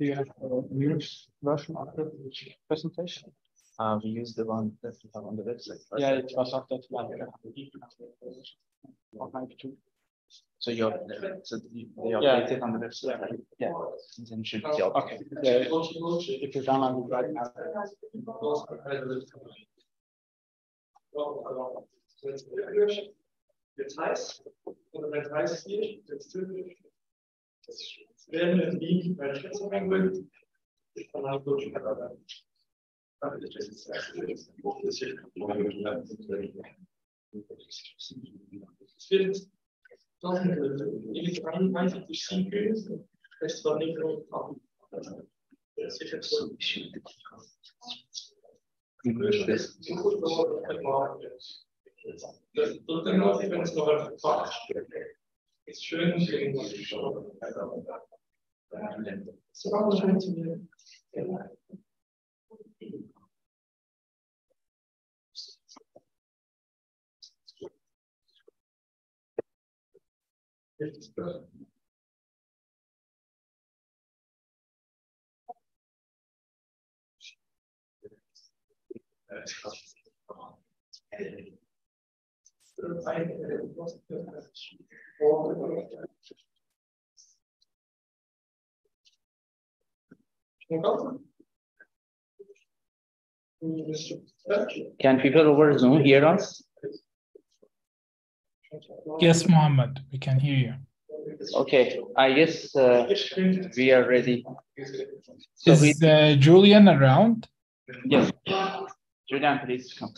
Do you have a news version of the presentation? Uh, we use the one that we have on the website. right? Yeah, it was after that one. Or maybe two. So you're, so you- they are Yeah. updated on the website, right? Yeah. Then should be up. Okay, yeah, if you download it right now. Details oder Details hier, das das werden het niet bij de schetsel mengen. Vanuit door je hebben. Dat is dus echt mocht het zich Vindt dat in het aanwijzen te zien is, is dat niet rond aan. Zich het zo. Dus het is goed door het maken. Das dritte noch, wenn es noch als Fach ist schön, den So kann man schon zu Can people over Zoom hear us? Yes, Mohammed, we can hear you. Okay, I guess uh, we are ready. So we, Is uh, Julian around? yes. Julian, please come.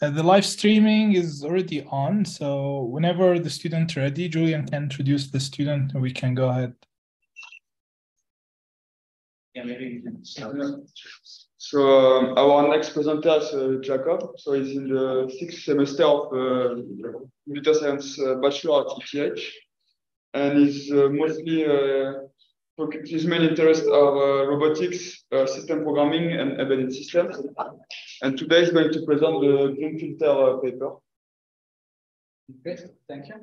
Uh, the live streaming is already on, so whenever the student ready, Julian can introduce the student and we can go ahead. Yeah, maybe you can start. So um, our next presenter is uh, Jacob. So he's in the sixth semester of uh, computer science uh, bachelor at ETH, and he's uh, mostly uh, his main interests are uh, robotics, uh, system programming, and embedded systems. And today he's going to present the GRIM-Filter uh, paper. Okay, thank you.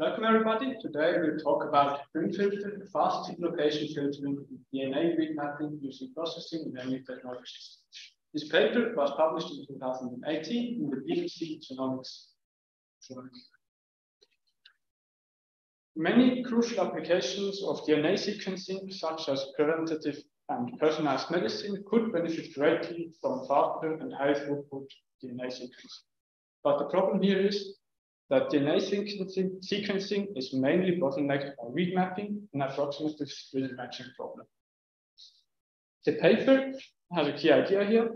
Welcome, everybody. Today we'll talk about GRIM-Filter, fast location filtering, DNA read mapping using processing and memory technologies. This paper was published in 2018 in the BMC Genomics. journal. Many crucial applications of DNA sequencing, such as preventative and personalized medicine, could benefit greatly from faster and high throughput DNA sequencing. But the problem here is that DNA sequencing, is mainly bottlenecked by read mapping and approximative split matching problem. The paper has a key idea here,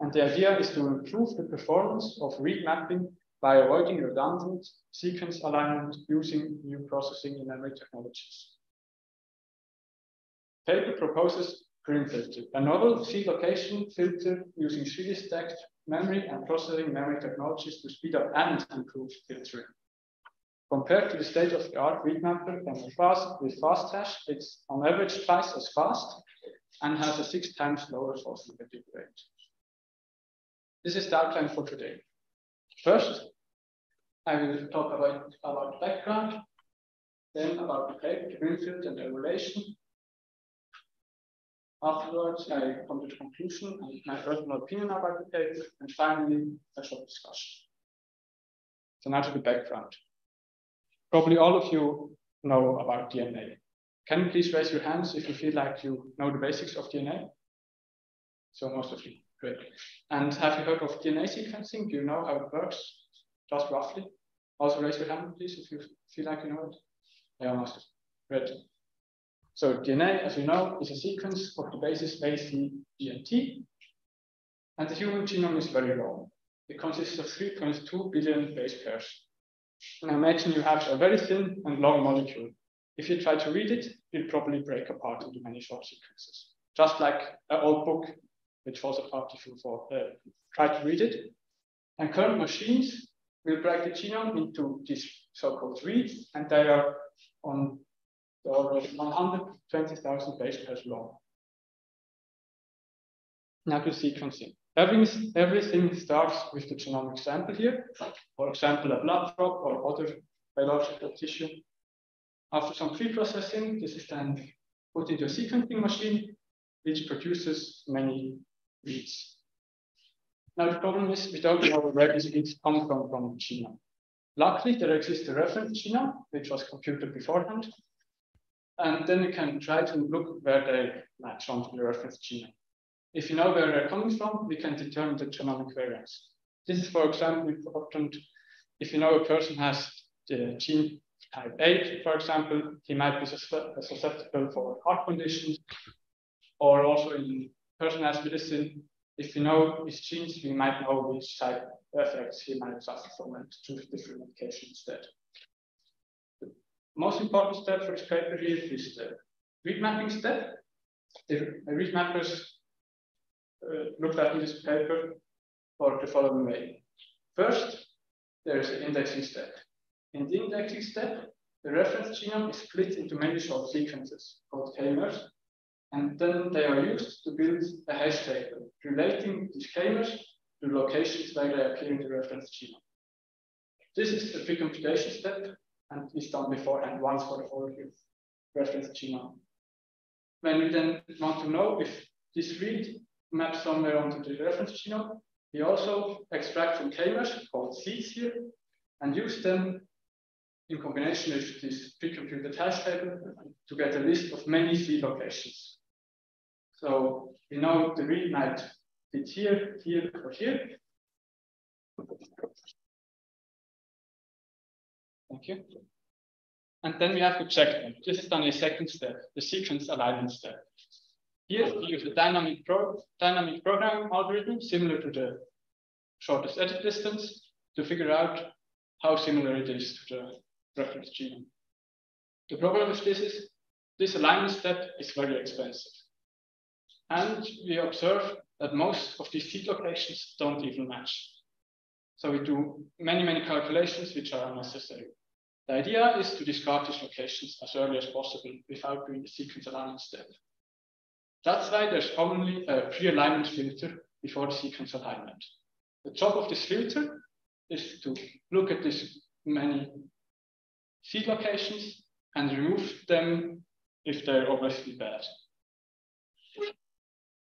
and the idea is to improve the performance of read mapping by avoiding redundant sequence alignment using new processing and memory technologies. Paper proposes a novel seed location filter using 3D stacked memory and processing memory technologies to speed up and improve filtering. Compared to the state-of-the-art read mapper and fast with FastHash, it's on average twice as fast and has a six times lower false negative rate. This is the outline for today. First, I will talk about, about background, then about the paper, GRIM-Filter and evaluation, Afterwards, I come to the conclusion and my personal opinion about the paper, and finally, a short discussion. So now to the background. Probably all of you know about DNA. Can you please raise your hands if you feel like you know the basics of DNA? So most of you, great. And have you heard of DNA sequencing? Do you know how it works, just roughly? Also raise your hand, please, if you feel like you know it. Yeah, most of you. Great. So DNA, as you know, is a sequence of the bases A, C, G, and the human genome is very long. It consists of 3.2 billion base pairs. Now imagine you have a very thin and long molecule. If you try to read it, it'll probably break apart into many short sequences. Just like an old book, which falls apart if you fall, uh, try to read it. And current machines will break the genome into these so-called reads, and they are on of 120,000 uh, base pairs long. Now to sequencing. Everything, everything starts with the genomic sample here, for example, a blood drop or other biological tissue. After some pre-processing, this is then put into a sequencing machine, which produces many reads. Now the problem is we don't know where these reads come from from the genome. Luckily, there exists a reference genome, which was computed beforehand. And then we can try to look where they match onto the reference genome. If you know where they're coming from, we can determine the genomic variants. This is, for example, important if you know a person has the gene type 8, for example, he might be susceptible for heart conditions, or also in personalized medicine, if you know his genes, we might know which side effects he might suffer from and choose different medication instead. Most important step for this paper here is the read mapping step. The read mappers uh, looked at in this paper for the following way. First, there is an indexing step. In the indexing step, the reference genome is split into many short sequences called k-mers, and then they are used to build a hash table relating these k-mers to locations where they appear in the reference genome. This is the pre-computation step and is done beforehand once for the whole reference genome. When we then want to know if this read maps somewhere onto the reference genome, we also extract from k-mers called seeds here and use them in combination with this pre-computed hash table to get a list of many seed locations. So we know the read might fit here, here, or here. Thank you. And then we have to check them. This is in a second step, the sequence alignment step. Here we use a dynamic, pro dynamic programming algorithm similar to the shortest edit distance to figure out how similar it is to the reference genome. The problem with this is this alignment step is very expensive. And we observe that most of these seed locations don't even match. So we do many, many calculations which are unnecessary. The idea is to discard these locations as early as possible without doing the sequence alignment step. That's why there's commonly a pre-alignment filter before the sequence alignment. The job of this filter is to look at these many seed locations and remove them if they're obviously bad.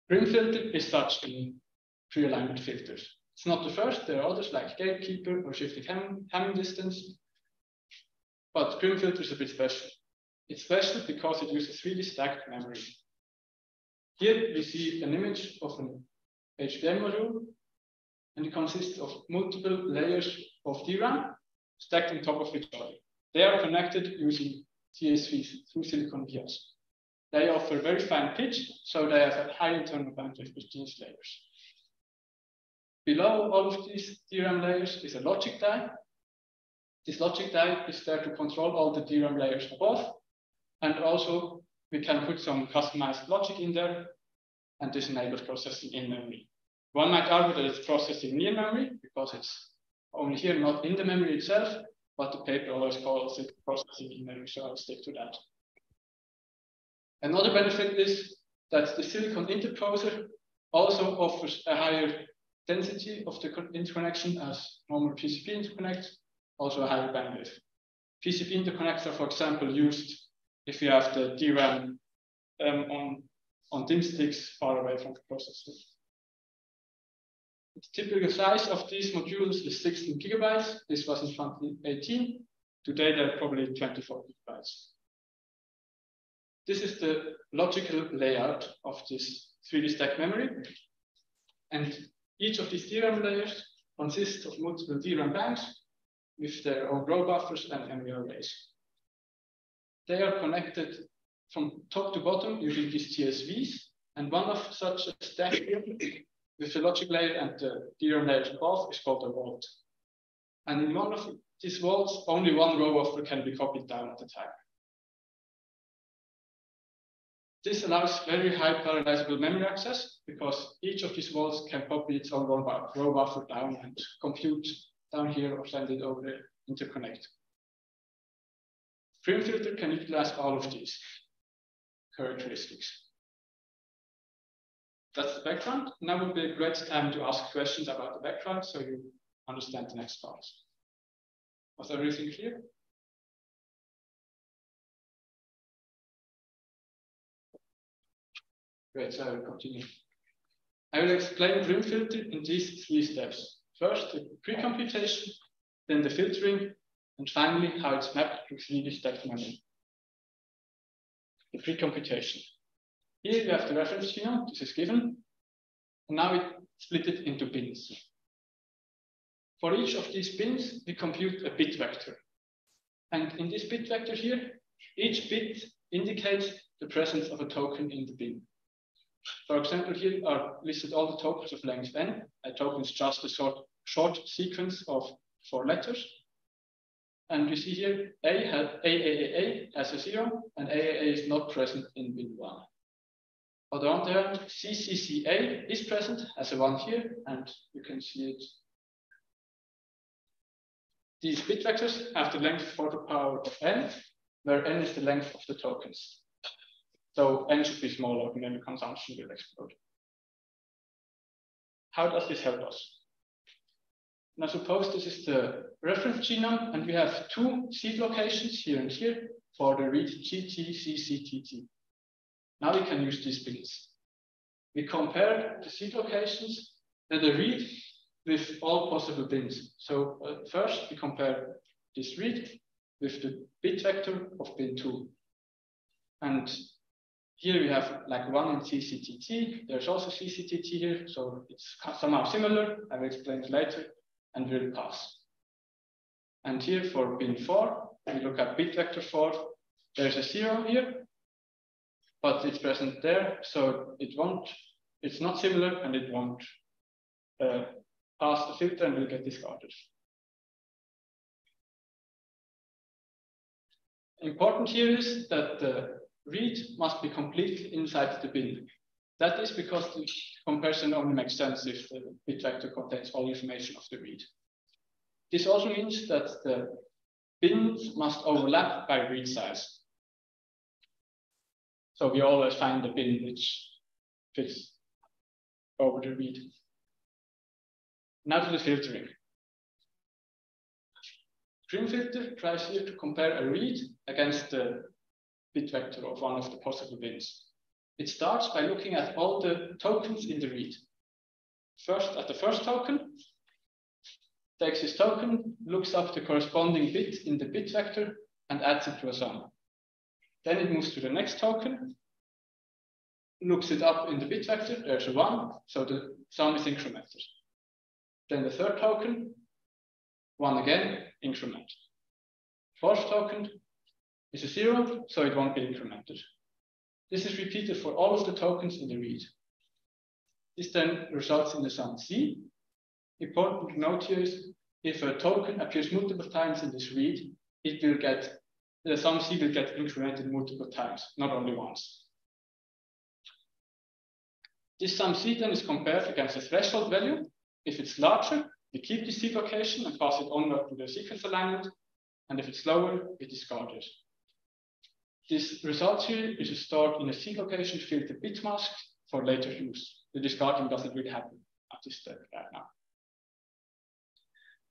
GRIM-Filter is such in pre-alignment filters. It's not the first, there are others like GateKeeper or shifting Hamming distance, but GRIM-Filter is a bit special. It's special because it uses 3D stacked memory. Here we see an image of an HBM module and it consists of multiple layers of DRAM stacked on top of each other. They are connected using TSVs through silicon vias. They offer very fine pitch, so they have a high internal bandwidth with these layers. Below all of these DRAM layers is a logic die. This logic die is there to control all the DRAM layers above. And also we can put some customized logic in there, and this enables processing in memory. One might argue that it's processing near memory because it's only here, not in the memory itself, but the paper always calls it processing in memory, so I'll stick to that. Another benefit is that the silicon interposer also offers a higher density of the interconnection as normal PCB interconnect, also a higher bandwidth. PCB interconnects are, for example, used if you have the DRAM um, on, on DIMM sticks far away from the processor. The typical size of these modules is 16 gigabytes. This was in 2018. Today, they're probably 24 gigabytes. This is the logical layout of this 3D stack memory. And each of these DRAM layers consists of multiple DRAM banks with their own row buffers and arrays. They are connected from top to bottom using these TSVs. And one of such a stack with the logic layer and the DRAM layer above is called a vault. And in one of these vaults, only one row buffer can be copied down at a time. This allows very high parallelizable memory access because each of these vaults can copy its own row buffer down and compute down here or send it over the interconnect. Prim filter can utilize all of these characteristics. That's the background. Now would be a great time to ask questions about the background so you understand the next part. Was everything clear? Great, so I will continue. I will explain GRIM-Filter in these three steps. First, the pre-computation, then the filtering, and finally, how it's mapped to 3D stacked memory. The pre-computation. Here you have the reference genome, this is given, and now we split it into bins. For each of these bins, we compute a bit vector. And in this bit vector here, each bit indicates the presence of a token in the bin. For example, here are listed all the tokens of length n. A token is just a short, short sequence of four letters. And you see here, A has AAA has a zero, and AAA is not present in bin one. On the other hand, CCCA is present as a one here, and you can see it. These bit vectors have the length for the power of n, where n is the length of the tokens. So n should be smaller, and then the consumption will explode. How does this help us? Now suppose this is the reference genome, and we have two seed locations here and here for the read GTCCTT. Now we can use these bins. We compare the seed locations and the read with all possible bins. So uh, first we compare this read with the bit vector of bin two. And here we have like one in CCTT. There's also CCTT here, so it's somehow similar. I will explain it later, and we'll pass. And here for bin four, we look at bit vector four. There's a zero here, but it's present there, so it won't. It's not similar, and it won't uh, pass the filter, and will get discarded. Important here is that the read must be completely inside the bin. That is because the comparison only makes sense if the bit vector contains all information of the read. This also means that the bins must overlap by read size. So we always find the bin which fits over the read. Now to the filtering. GRIMFilter tries here to compare a read against the bit vector of one of the possible bins. It starts by looking at all the tokens in the read. First, at the first token, takes this token, looks up the corresponding bit in the bit vector, and adds it to a sum. Then it moves to the next token, looks it up in the bit vector, there's a one, so the sum is incremented. Then the third token, one again, increment. Fourth token, is a zero, so it won't be incremented. This is repeated for all of the tokens in the read. This then results in the sum C. Important to note here is if a token appears multiple times in this read, it will get, the sum C will get incremented multiple times, not only once. This sum C then is compared against a threshold value. If it's larger, we keep the seed location and pass it onward to the sequence alignment. And if it's lower, we discard it. This result here is stored in a seed location filled with bit mask for later use. The discarding doesn't really happen at this step right now.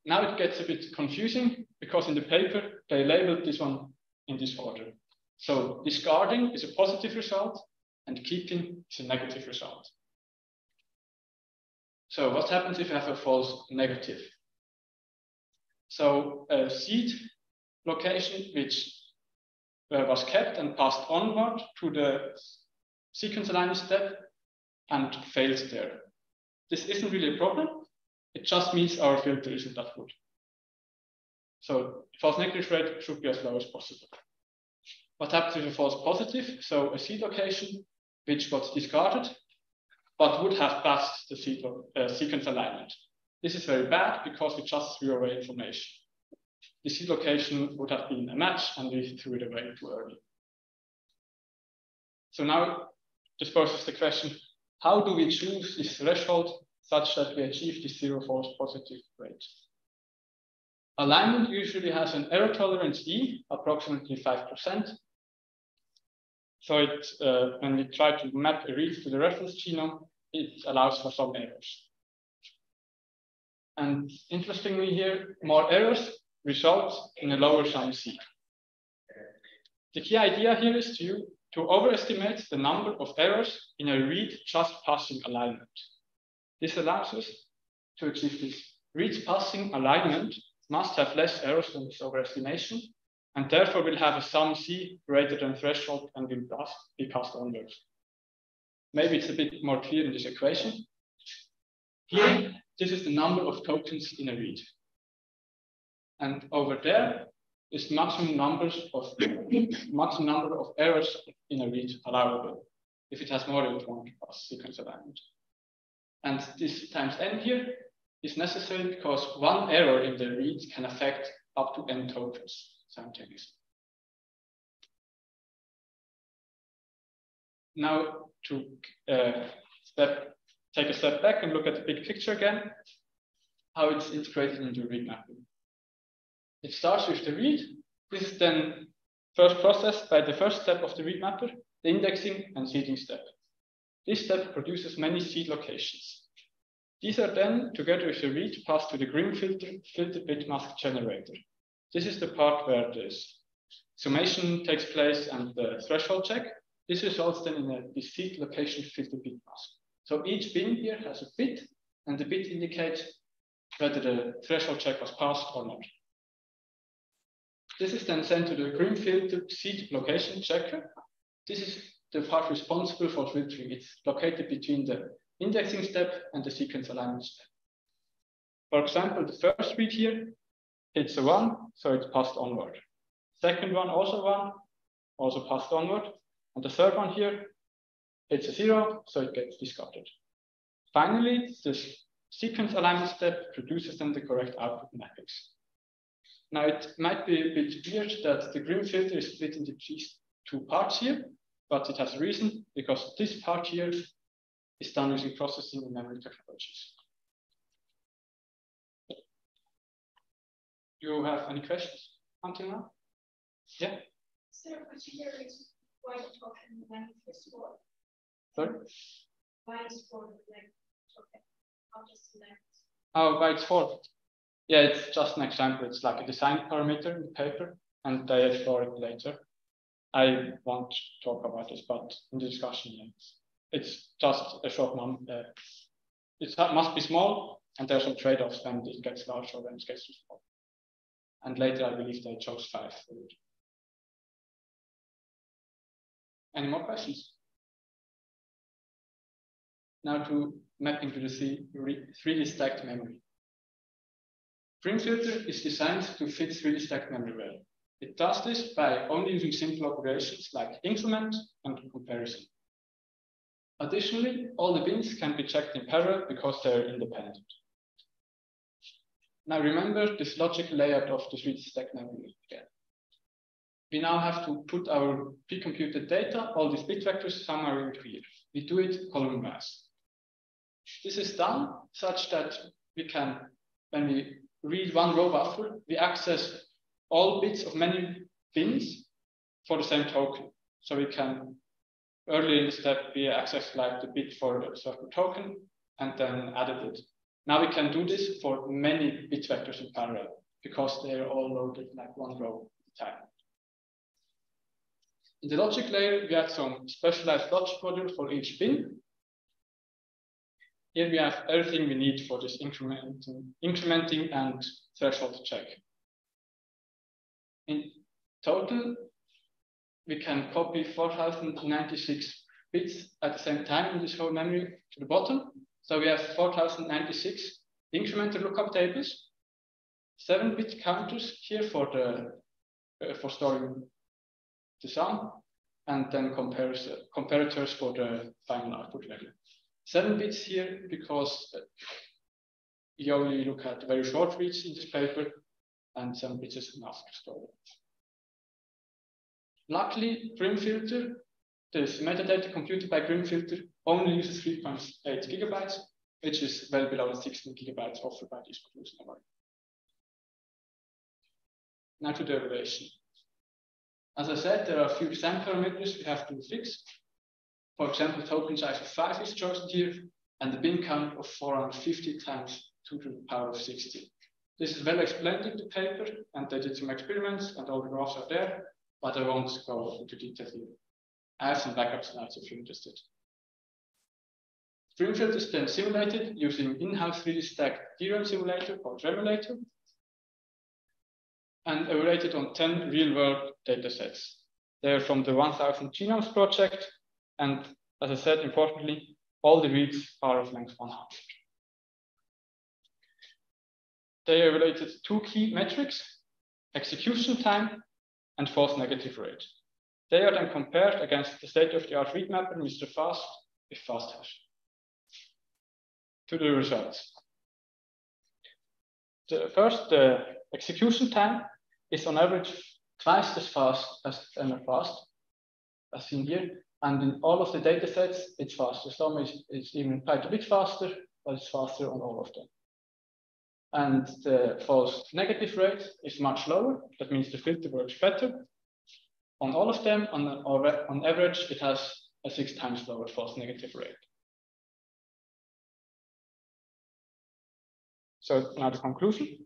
Now it gets a bit confusing because in the paper, they labeled this one in this order. So discarding is a positive result and keeping is a negative result. So what happens if you have a false negative? So a seed location which was kept and passed onward to the sequence alignment step and fails there. This isn't really a problem. It just means our filter isn't that good. So false negative rate should be as low as possible. What happens if a false positive? So a seed location which got discarded, but would have passed the seed, uh, sequence alignment. This is very bad because we just threw away information the seed location would have been a match and we threw it away too early. So now this poses the question, how do we choose this threshold such that we achieve this zero false positive rate? Alignment usually has an error tolerance E, approximately 5%. So it, uh, when we try to map a read to the reference genome, it allows for some errors. And interestingly here, more errors results in a lower sum C. The key idea here is to to overestimate the number of errors in a read just passing alignment. This allows us to achieve this. Read passing alignment must have less errors than this overestimation, and therefore will have a sum C greater than threshold and will thus be passed onwards. Maybe it's a bit more clear in this equation. Here, this is the number of tokens in a read. And over there is maximum numbers of maximum number of errors in a read allowable if it has more than one pass sequence alignment. And this times n here is necessary because one error in the read can affect up to n tokens simultaneously. Now to uh, step, take a step back and look at the big picture again, how it's integrated into read mapping. It starts with the read. This is then first processed by the first step of the read mapper, the indexing and seeding step. This step produces many seed locations. These are then, together with the read, passed to the GRIM-Filter, filter bit mask generator. This is the part where the summation takes place and the threshold check. This results then in a seed location filter bit mask. So each bin here has a bit, and the bit indicates whether the threshold check was passed or not. This is then sent to the filter seed location checker. This is the part responsible for filtering. It's located between the indexing step and the sequence alignment step. For example, the first read here, it's a one, so it's passed onward. Second one, also one, also passed onward. And the third one here, it's a zero, so it gets discarded. Finally, this sequence alignment step produces then the correct output mappings. Now, it might be a bit weird that the Grim filter is split into these two parts here, but it has a reason because this part here is done using processing and memory technologies. Do you have any questions until now? Yeah? So particular is why the token length is four. Sorry? Why is four the length token? How does the length? Oh, by its four. Yeah, it's just an example. It's like a design parameter in the paper, and they explore it later. I won't talk about this, but in the discussion, yeah, it's just a short one. Uh, it must be small, and there are some trade-offs when it gets larger when it gets too small. And later, I believe they chose five. Any more questions? Now to mapping to the 3D stacked memory. GrimFilter is designed to fit 3D stacked memory well. It does this by only using simple operations like increment and comparison. Additionally, all the bins can be checked in parallel because they're independent. Now remember this logic layout of the 3D stack memory again. We now have to put our pre-computed data, all these bit vectors, somewhere in here. We do it column-wise. This is done such that we can, when we read one row buffer, we access all bits of many bins for the same token. So we can earlier in the step, we accessed like the bit for a certain token and then added it. Now we can do this for many bit vectors in parallel because they are all loaded like one row at a time. In the logic layer, we have some specialized logic module for each bin. Here we have everything we need for this incrementing, incrementing and threshold check. In total, we can copy 4096 bits at the same time in this whole memory to the bottom. So we have 4096 incremental lookup tables, seven bit counters here for the uh, for storing the sum, and then comparators for the final output value. Seven bits here because uh, you only look at very short reads in this paper, and seven bits is enough to store it. Luckily, GrimFilter, this metadata computed by GrimFilter only uses 3.8 gigabytes, which is well below the 16 gigabytes offered by this memory. Now to derivation. As I said, there are a few design parameters we have to fix. For example, token size of 5 is chosen here, and the bin count of 450 times 2 to the power of 60. This is well explained in the paper, and they did some experiments, and all the graphs are there but I won't go into detail here. I have some backup slides if you're interested. Stream is then simulated using in-house 3D stacked DRAM simulator called Ramulator and evaluated on 10 real-world datasets. They're from the 1000 Genomes project, and as I said, importantly, all the reads are of length 100. They evaluated two key metrics, execution time and false negative rate. They are then compared against the state-of-the-art read mapper, mrFAST, with FastHash. To the results. The first, the execution time is on average twice as fast as mrFAST, as seen here. And in all of the data sets, it's faster. Some is, is even quite a bit faster, but it's faster on all of them. And the false negative rate is much lower. That means the filter works better. On all of them, on, on average, it has a six times lower false negative rate. So now the conclusion.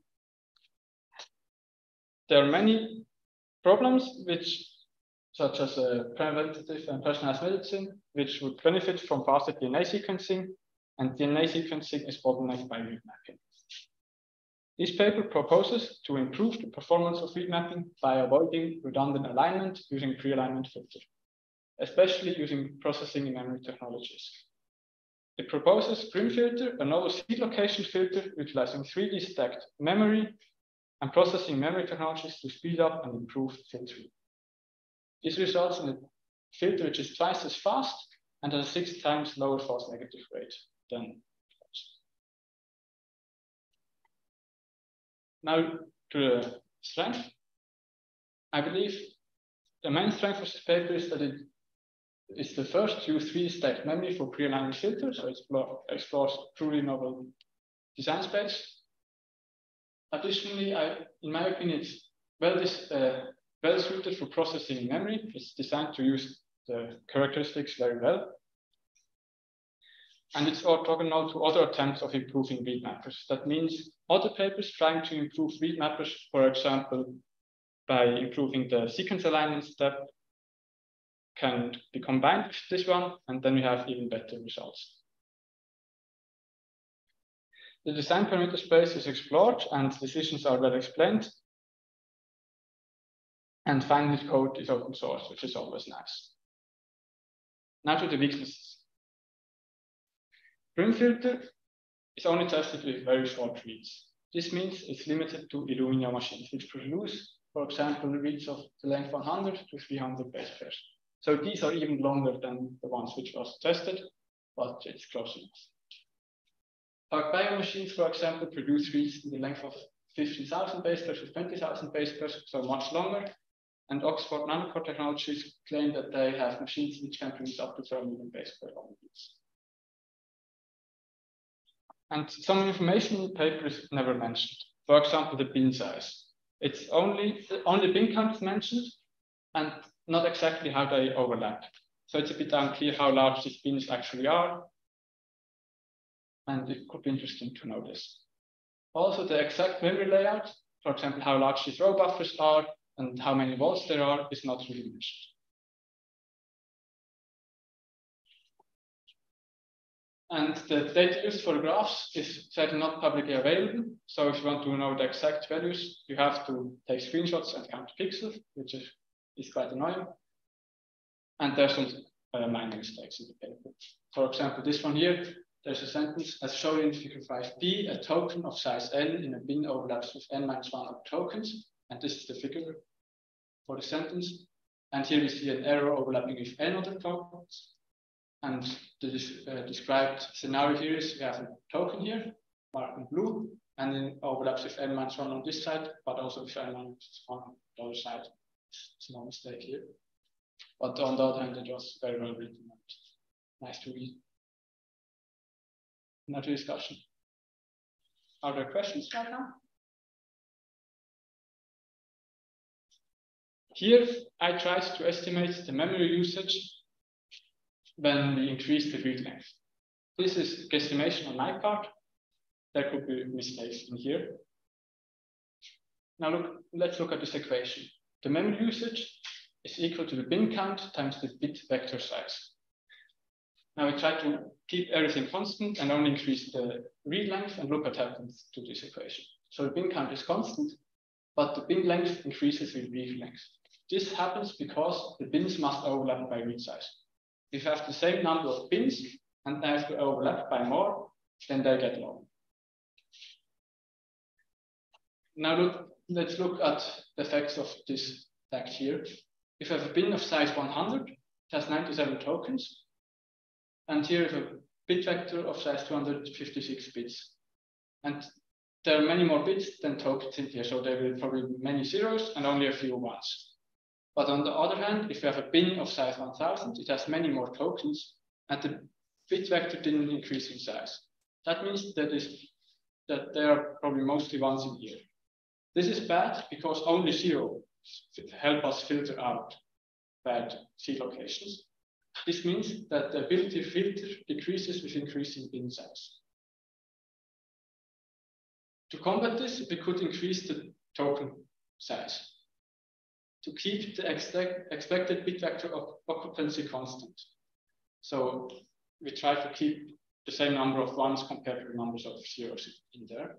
There are many problems which, such as uh, preventative and personalized medicine, which would benefit from faster DNA sequencing, and DNA sequencing is bottlenecked by read mapping. This paper proposes to improve the performance of read mapping by avoiding redundant alignment using pre-alignment filter, especially using processing in memory technologies. It proposes GRIMFilter, a novel seed location filter utilizing 3D stacked memory and processing memory technologies to speed up and improve filtering. This results in a filter which is twice as fast and has a six times lower false negative rate than Now to the strength. I believe the main strength of this paper is that it is the first to use 3D stacked memory for pre-aligning filters, so it explores truly novel design space. Additionally, I, in my opinion, it's well, this, uh, well suited for processing memory. It's designed to use the characteristics very well. And it's orthogonal to other attempts of improving read mappers. That means other papers trying to improve read mappers, for example, by improving the sequence alignment step, can be combined with this one, and then we have even better results. The design parameter space is explored and decisions are well explained. And finally, the code is open source, which is always nice. Now to the weaknesses. GRIMFilter is only tested with very short reads. This means it's limited to Illumina machines, which produce, for example, reads of the length 100 to 300 base pairs. So these are even longer than the ones which was tested, but it's close enough. PacBio machines, for example, produce reads in the length of 15,000 base pairs or 20,000 base pairs, so much longer. And Oxford Nanopore Technologies claim that they have machines which can produce up to 4 million base pair reads. And some information in the paper is never mentioned. For example, the bin size. It's only, only bin count is mentioned and not exactly how they overlap. So it's a bit unclear how large these bins actually are and it could be interesting to know this. Also, the exact memory layout, for example, how large these row buffers are and how many volts there are, is not really mentioned. And the data used for graphs is certainly not publicly available. So if you want to know the exact values, you have to take screenshots and count pixels, which is, is quite annoying. And there's some uh, minor mistakes in the paper. For example, this one here, there's a sentence as shown in figure 5b, a token of size n in a bin overlaps with n minus 1 of tokens. And this is the figure for the sentence. And here we see an error overlapping with n other tokens. And the uh, described scenario here is we have a token here, marked in blue, and then overlaps with n minus 1 on this side, but also with n minus 1 on the other side. It's no mistake here. But on the other hand, it was very well written and nice to read not a discussion. Are there questions right now? Here, I tried to estimate the memory usage when we increase the read length. This is guesstimation on my part. There could be mistakes in here. Now look, let's look at this equation. The memory usage is equal to the bin count times the bit vector size. Now we try to keep everything constant and only increase the read length and look what happens to this equation. So the bin count is constant, but the bin length increases with read length. This happens because the bins must overlap by read size. If you have the same number of bins and they have to overlap by more, then they get long. Now look, let's look at the effects of this fact here. If you have a bin of size 100, it has 97 tokens. And here is a bit vector of size 256 bits. And there are many more bits than tokens in here, so there will probably be many zeros and only a few ones. But on the other hand, if you have a bin of size 1000, it has many more tokens, and the bit vector didn't increase in size. That means that is that there are probably mostly ones in here. This is bad because only zero help us filter out bad seed locations. This means that the ability filter decreases with increasing bin size. To combat this, we could increase the token size to keep the expect, expected bit vector of occupancy constant. So we try to keep the same number of ones compared to the numbers of zeros in there.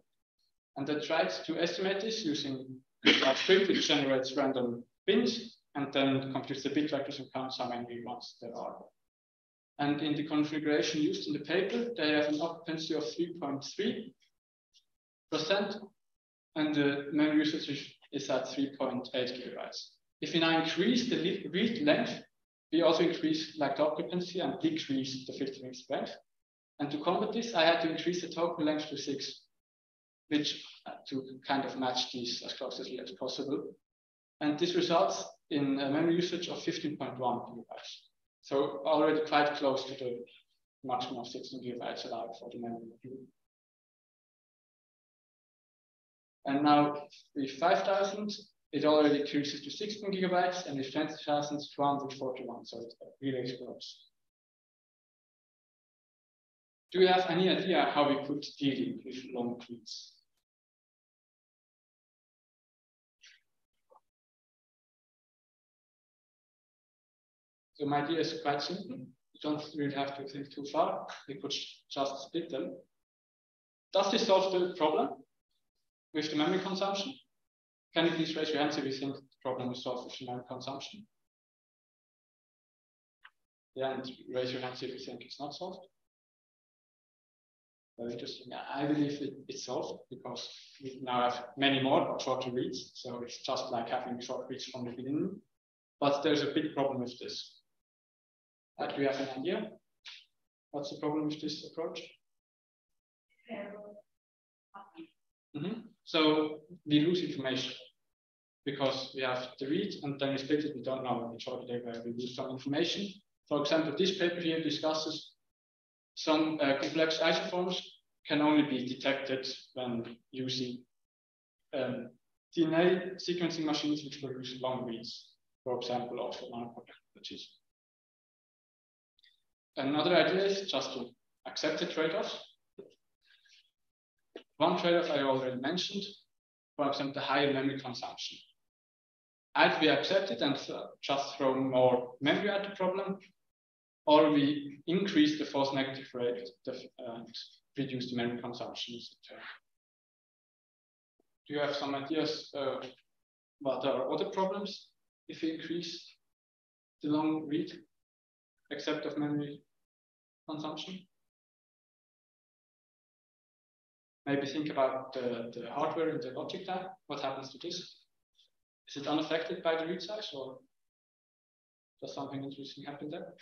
And I tried to estimate this using a script which generates random bins and then computes the bit vectors and counts how many ones there are. And in the configuration used in the paper, they have an occupancy of 3.3 percent, and the memory usage is at 3.8 gigabytes. If we now increase the read length, we also increase like the occupancy and decrease the filtering strength. And to combat this, I had to increase the token length to six, which uh, to kind of match these as closely as possible. And this results in a memory usage of 15.1 gigabytes. So already quite close to the maximum of 16 gigabytes allowed for the memory. And now with 5,000, it already increases to 16 gigabytes, and with 20,000, 241. So it really explodes. Do you have any idea how we could deal with long tweets? So my idea is quite simple. You don't really have to think too far. We could just split them. Does this solve the problem? With the memory consumption? Can you please raise your hands if you think the problem is solved with the memory consumption? Yeah, and raise your hands if you think it's not solved. Very interesting. I believe it, it's solved because we now have many more shorter reads. So it's just like having short reads from the beginning. But there's a big problem with this. Uh, do you have an idea? What's the problem with this approach? Mm -hmm. So we lose information because we have the read and then we split it. We don't know which order where we lose some information. For example, this paper here discusses some uh, complex isoforms can only be detected when using um, DNA sequencing machines which produce long reads, for example, of nanotechnologies. Another idea is just to accept the trade-offs one trade-off I already mentioned, for example, the higher memory consumption. Either we accept it and just throw more memory at the problem, or we increase the false negative rate and reduce the memory consumption. Do you have some ideas uh, what are other problems if we increase the long read, except of memory consumption? Maybe think about the, the hardware and the logic die. What happens to this? Is it unaffected by the read size or does something interesting happen there?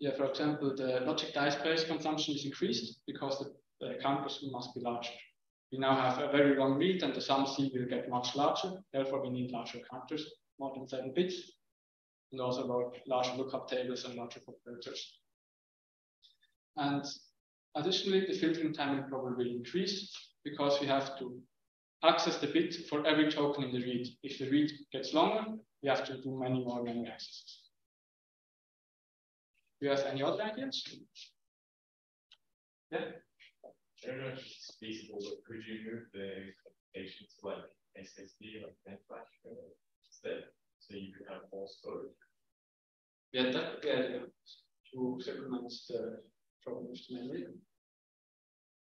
Yeah, for example, the logic die space consumption is increased because the, counters must be larger. We now have a very long read and the sum C will get much larger. Therefore, we need larger counters, more than seven bits, and also larger lookup tables and larger operators. And additionally, the filtering time probably will increase because we have to access the bit for every token in the read. If the read gets longer, we have to do many more memory accesses. Do you have any other ideas? Yeah. I don't know if it's feasible, but could you move the expectations like SSD, like NAND flash instead, so you could have more storage. Yeah, that could be idea to segment the with memory.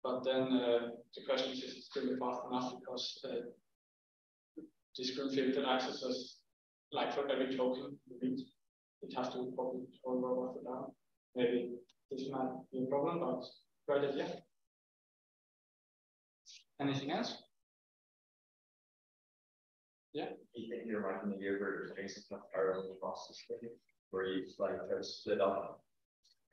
But then uh, the question is, is it still fast enough because uh, this GRIM-Filter accesses like for every token you read, it has to probably hold robot down. Maybe this might be a problem, but great idea. Anything else? Yeah. You think you're writing a year where you're facing a parallel process where you like try to split up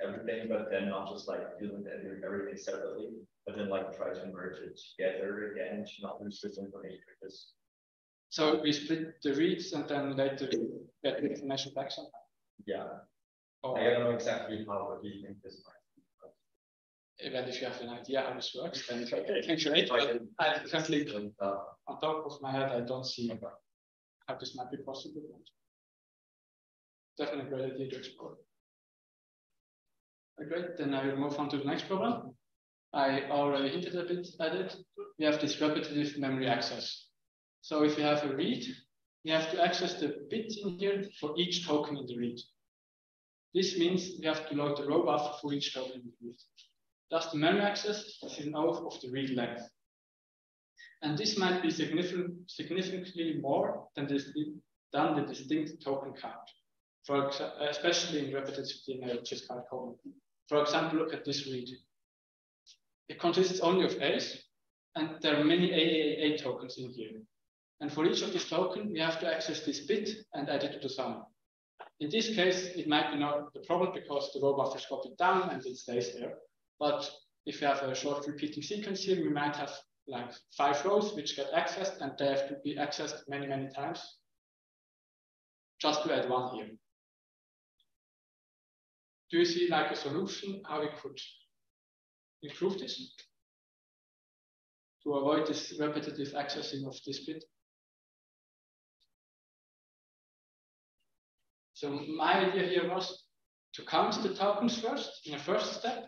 everything, but then not just like dealing with everything separately, but then like try to merge it together again to not lose this information because so we split the reads and then later get the information back somehow. Yeah. Or, I don't know exactly how, but do you think this might? Even if you have an idea how this works, then you can create but I currently Uh, on top of my head, I don't see how this might be possible. Definitely a great idea to explore. Great, then I will move on to the next problem. I already hinted a bit at it. We have this repetitive memory access. So if you have a read, you have to access the bits in here for each token in the read. This means we have to load the row buffer for each token in the read. Thus, the memory access is an oath of the read length. And this might be significant, significantly more than, this, than the distinct token count, for especially in repetitive DNA, which is quite common. For example, look at this read. It consists only of A's, and there are many AAA tokens in here. And for each of these tokens, we have to access this bit and add it to the sum. In this case, it might be not the problem because the row buffer is copied down and it stays there. But if you have a short repeating sequence here, we might have like five rows which get accessed and they have to be accessed many, many times just to add one here. Do you see like a solution how we could improve this to avoid this repetitive accessing of this bit? So my idea here was to count the tokens first in a first step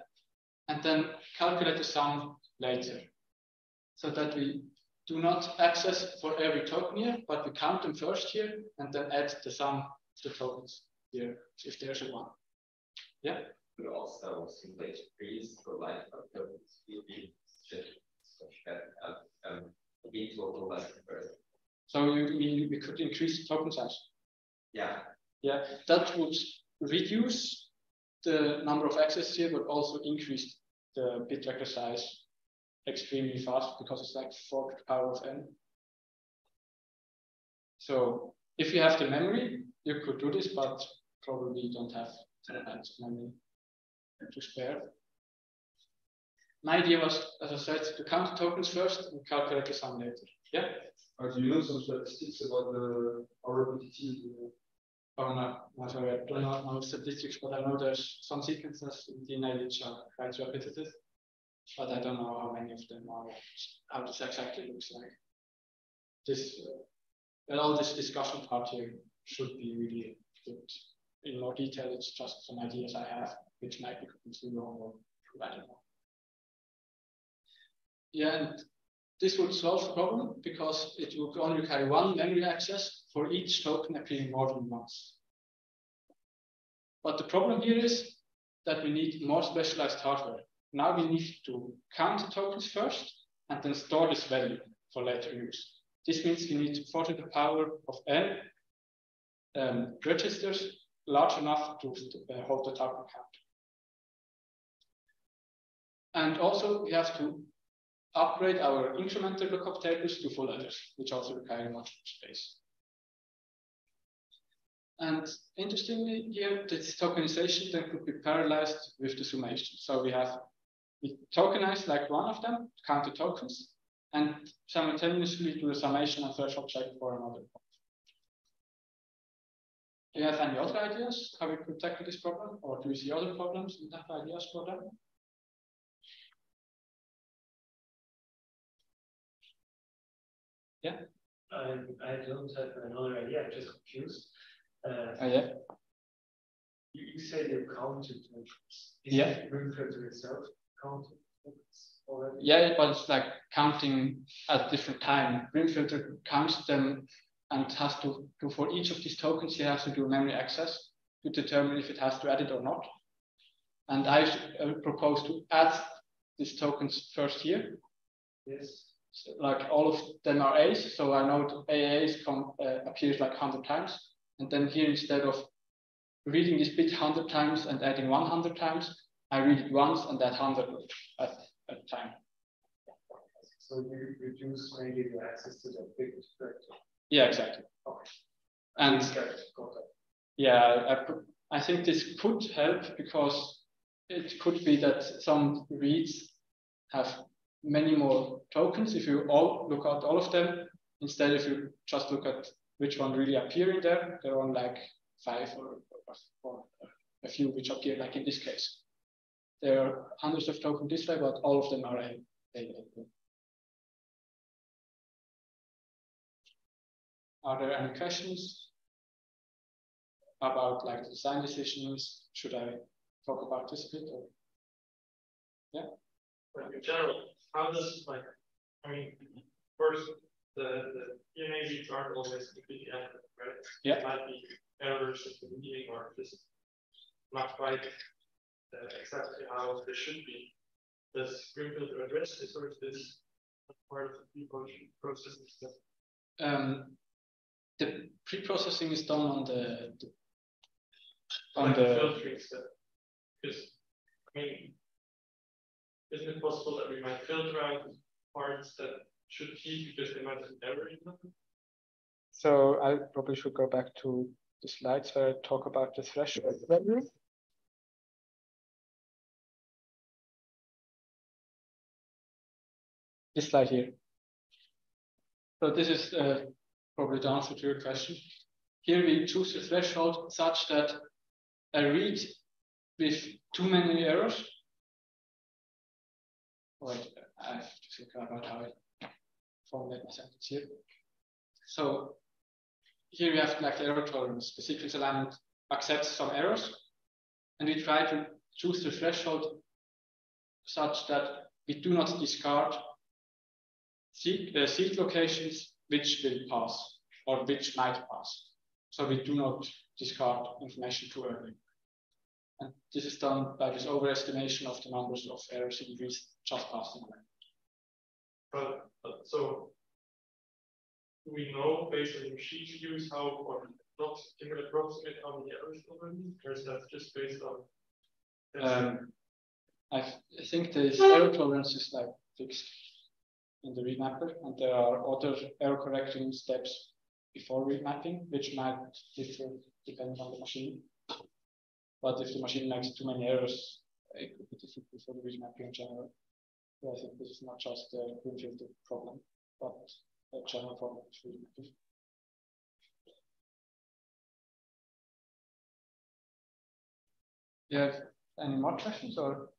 and then calculate the sum later so that we do not access for every token here, but we count them first here and then add the sum to the tokens here if there's a one. Yeah. But also simulate trees for life of tokens will be such that um, be total less first. So you mean we could increase the token size? Yeah. Yeah, that would reduce the number of access here, but also increase the bit vector size extremely fast because it's like 4 to the power of n. So if you have the memory, you could do this, but probably don't have to spare. My idea was, as I said, to count the tokens first and calculate the sum later. Yeah? Uh, do you know some statistics about the how repetitive? Oh no, no, sorry, I don't know, statistics, but I know there's some sequences in DNA which are quite repetitive, but I don't know how many of them are, how this exactly looks like. This, uh, all this discussion part here should be really good. In more detail, it's just some ideas I have, which might be completely wrong or I don't know. Yeah, and this would solve the problem because it would only carry one memory access for each token appearing more than once. But the problem here is that we need more specialized hardware. Now we need to count the tokens first and then store this value for later use. This means we need 4 to the power of n um, registers large enough to uh, hold the token count. And also we have to upgrade our incremental lookup tables to full adders, which also require much space. And interestingly, here, this tokenization then could be parallelized with the summation. So we have, we tokenize like one of them, count the tokens, and simultaneously do a summation and threshold check for another one. Do you have any other ideas how we could tackle this problem? Or do you see other problems and have ideas for them? Yeah. I, I don't have another idea. I'm just confused. Uh, oh, yeah. You, you said you counted tokens. Is yeah. it refer to itself? Counted tokens. already? Yeah, but it's like counting at different time. Filter counts them and has to do for each of these tokens, he has to do memory access to determine if it has to add it or not. And I uh, propose to add these tokens first here. Yes. So like all of them are A's, so I know AA's come, uh, appears like 100 times. And then here, instead of reading this bit 100 times and adding 100 times, I read it once and add 100 at a time. So you reduce maybe the access to the big vector. Yeah, exactly. Okay. And yeah, I, I think this could help because it could be that some reads have many more tokens if you all look at all of them instead if you just look at which one really appear in there there are like five or, or a few which appear like in this case there are hundreds of tokens this way but all of them are available are there any questions about like design decisions should i talk about this a bit or yeah in general, how does like, I mean, first, the, the reads aren't always completely accurate, right? Yeah. There might be errors in the meeting or just not quite uh, exactly how they should be. Does GRIM-Filter address this or is this part of the pre-processing step? um, the pre-processing is done on the, the on Like the filtering step? Because, I mean, isn't it possible that we might filter out parts that should keep because they might have error in them? so I probably should go back to the slides where I talk about the threshold value. This slide here. So this is uh, probably the answer to your question. Here we choose the threshold such that a read with too many errors. Wait, I have to think about how I formulate my sentence here. So here we have like error tolerance. The sequence alignment accepts some errors, and we try to choose the threshold such that we do not discard seek, uh, seek locations which will pass or which might pass. So we do not discard information too early. And this is done by this overestimation of the numbers of errors in trees just passing away. But, but so we know based on the machine views how or not can we approximate how many errors will be, or is that just based on Um, I, I think the error tolerance is like fixed in the remapper, and there are other error correcting steps before remapping, which might differ depending on the machine. But if the machine makes too many errors, it could be difficult for the remapping in general. So I think this is not just a GRIM-Filter problem, but a general problem with remapping. You have any more questions or?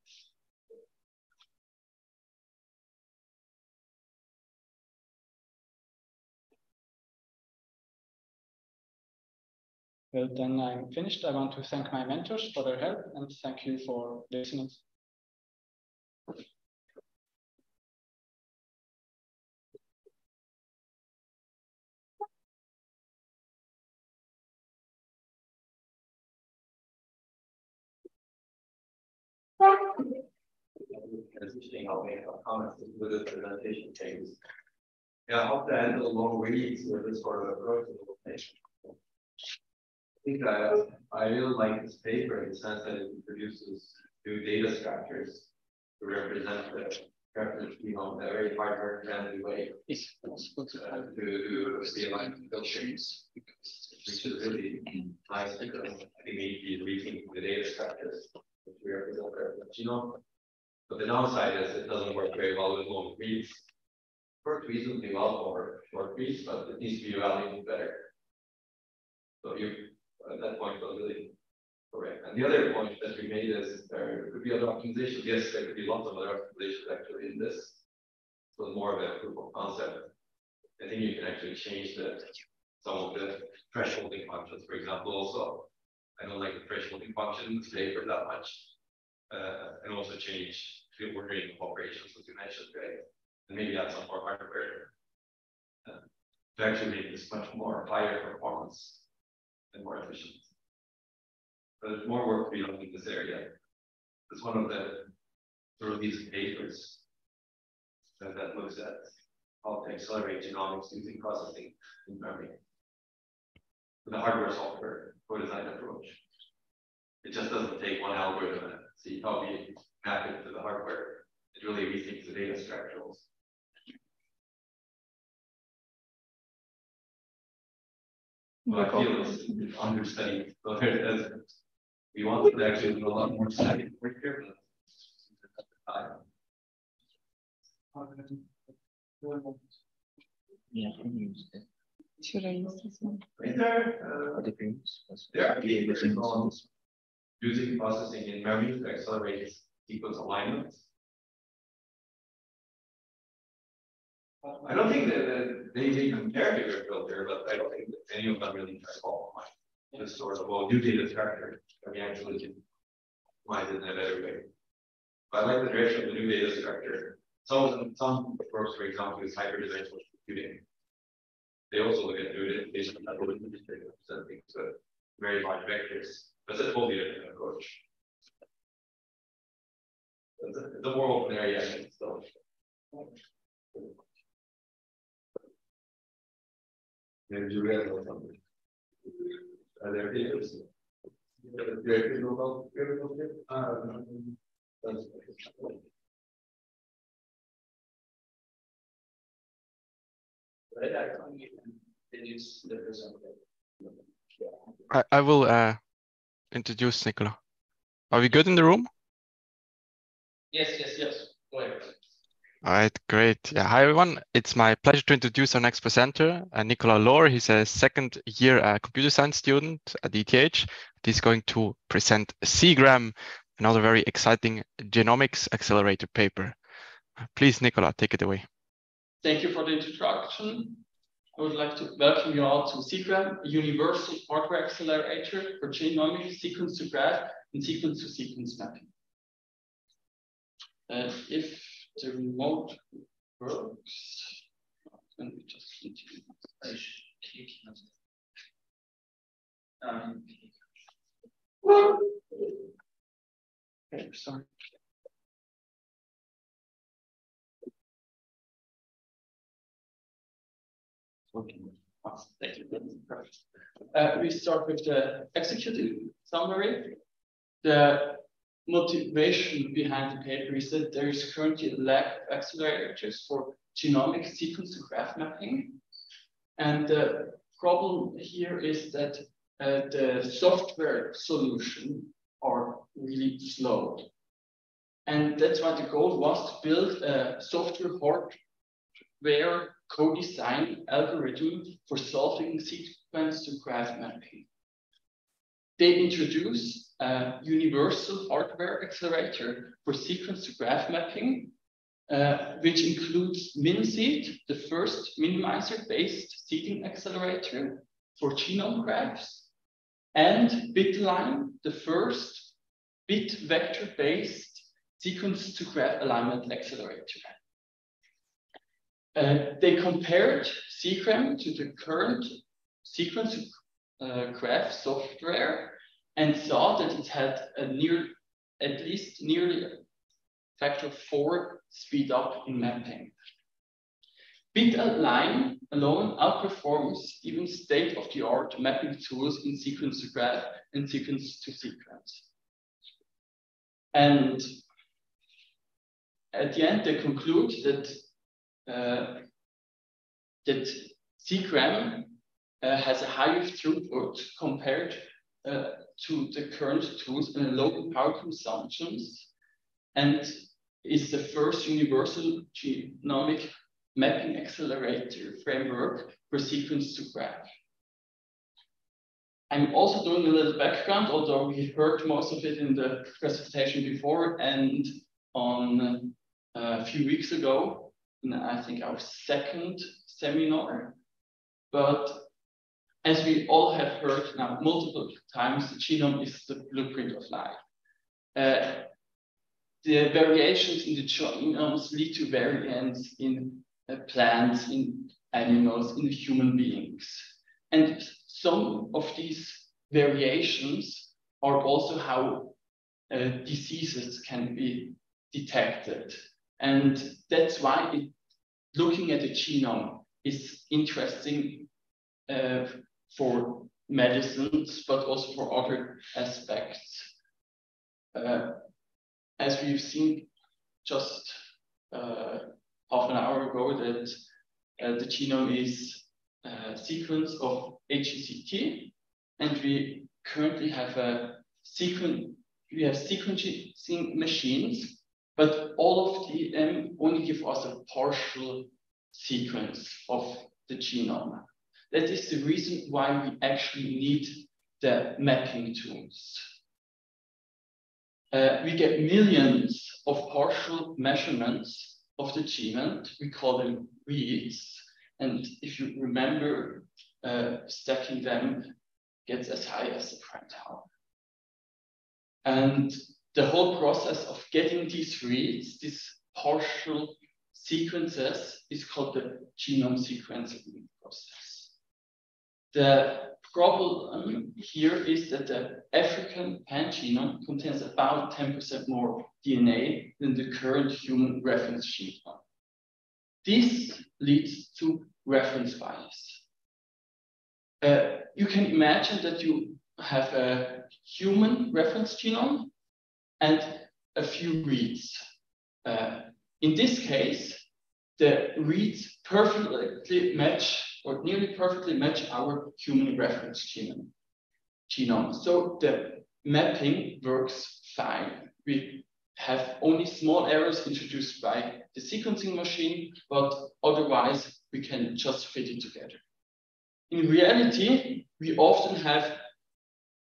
Well, then I'm finished. I want to thank my mentors for their help and thank you for listening. I'll make a with the presentation. Yeah, how to handle long reads with this sort of approach to. I think I, I really like this paper in the sense that it produces two data structures to represent the reference genome in a very hard to understand way. It's possible to uh, to the alignment filters, which is really nice because I think we need to be rethinking the data structures which we represent the reference genome. But the downside is it doesn't work very well with long reads. Worked reasonably well for short reads, but it needs to be evaluated better. So you, at that point, was really correct. And the other point that we made is there could be other optimizations. Yes, there could be lots of other optimizations actually in this. So more of a proof of concept. I think you can actually change the some of the thresholding functions, for example, also. I don't like the thresholding function in flavor that much. Uh, and also change field ordering operations, as you mentioned, right? And maybe add some more hardware uh, to actually make this much more higher performance and more efficient. But there's more work to be done in this area. It's one of the sort of these papers that, that looks at how to accelerate genomics using processing in memory. With the hardware software co-design approach. It just doesn't take one algorithm and see how we map it to the hardware. It really rethinks the data structures. Well, I feel it's understudied. So as we want to actually do a lot more study work here. Yeah, I can use it. Should I use this one? Right there. Uh, Other things. there, be able to on using processing in memory to accelerate sequence alignment. I don't think that, that they, they compare bigger filter, but I don't think that any of them really try to qualify this sort of well new data structure that we actually can it in a better way. But I like the direction of the new data structure. Some of them, some approach, for example, is hyperdimensional computing. They also look at new data algorithms representing so very large vectors. That's a totally different approach. The, a, a more open area, I think, still. Maybe you read or something. Are there videos? Directly about um, that's I, I will uh, introduce Nicola. Are we good in the room? Yes, yes, yes. Go ahead. All right, great. Yeah, hi everyone. It's my pleasure to introduce our next presenter, uh, Nicola Lohr. He's a second year uh, computer science student at ETH. He's going to present SeGraM, another very exciting genomics accelerator paper. Please, Nicola, take it away. Thank you for the introduction. I would like to welcome you all to SeGraM, a universal hardware accelerator for genomic sequence to graph and sequence to sequence mapping. Uh, if the remote works, then we just continue. i Um, okay, sorry. Thank you. Uh, we start with the executive summary. The motivation behind the paper is that there is currently a lack of accelerators for genomic sequence to graph mapping. And the problem here is that uh, the software solution are really slow. And that's why the goal was to build a software hardware co-design algorithm for solving sequence to graph mapping. They introduced a universal hardware accelerator for sequence to graph mapping, uh, which includes MinSeed, the first minimizer-based seeding accelerator for genome graphs, and BitAlign, the first bit vector-based sequence to graph alignment accelerator. Uh, they compared SeGraM to the current sequence uh, graph software and saw that it had a near, at least nearly a factor four speed up in mapping. BitAlign alone outperforms even state-of-the-art mapping tools in sequence to graph and sequence to sequence. And at the end, they conclude that uh, that SeGraM uh, has a higher throughput compared uh, to the current tools and local power consumptions, and is the first universal genomic mapping accelerator framework for sequence to graph. I'm also doing a little background, although we heard most of it in the presentation before and on uh, a few weeks ago, in I think our second seminar. But as we all have heard now multiple times, the genome is the blueprint of life. Uh, the variations in the genomes lead to variants in uh, plants, in animals, in human beings. And some of these variations are also how uh, diseases can be detected. And that's why it, looking at the genome is interesting uh, for medicines, but also for other aspects. Uh, as we've seen just uh, half an hour ago, that uh, the genome is a sequence of HECT, and we currently have a sequence. We have sequencing machines, but all of them only give us a partial sequence of the genome. That is the reason why we actually need the mapping tools. Uh, we get millions of partial measurements of the genome. We call them reads. And if you remember, uh, stacking them gets as high as the Prime Tower. And the whole process of getting these reads, these partial sequences, is called the genome sequencing process. The problem here is that the African pangenome contains about 10% more DNA than the current human reference genome. This leads to reference bias. Uh, you can imagine that you have a human reference genome and a few reads. Uh, in this case, the reads perfectly match or nearly perfectly match our human reference genome. genome. So the mapping works fine. We have only small errors introduced by the sequencing machine, but otherwise we can just fit it together. In reality, we often have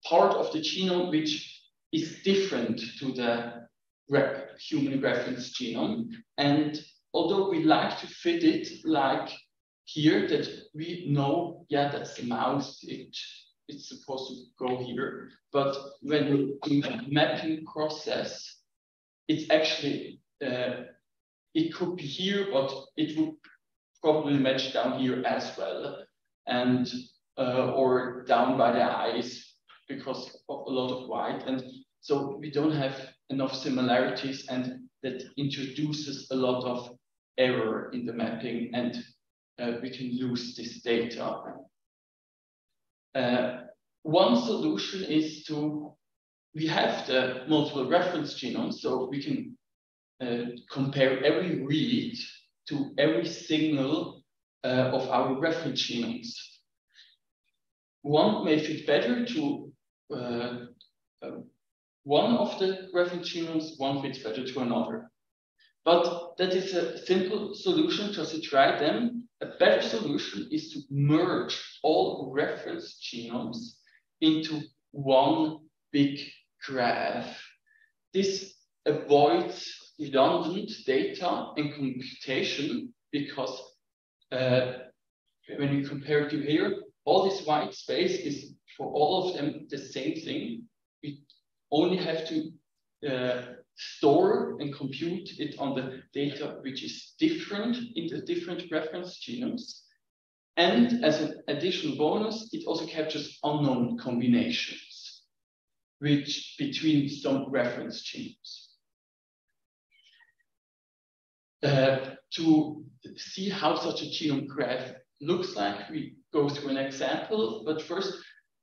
part of the genome which is different to the human reference genome. And although we like to fit it like here, that we know, yeah, that's the mouse, it, it's supposed to go here. But when we do the mapping process, it's actually, uh, it could be here, but it would probably match down here as well. And, uh, or down by the eyes because of a lot of white. And so we don't have enough similarities and that introduces a lot of error in the mapping and uh, we can lose this data. Uh, one solution is to, we have the multiple reference genomes, so we can uh, compare every read to every signal uh, of our reference genomes. One may fit better to uh, uh, one of the reference genomes, one fits better to another. But that is a simple solution, just to try them. A better solution is to merge all reference genomes into one big graph. This avoids redundant data and computation because uh, when you compare to here, all this white space is for all of them the same thing. We only have to uh, store and compute it on the data which is different in the different reference genomes. And as an additional bonus, it also captures unknown combinations which between some reference genomes. Uh, to see how such a genome graph looks like, we go through an example, but first,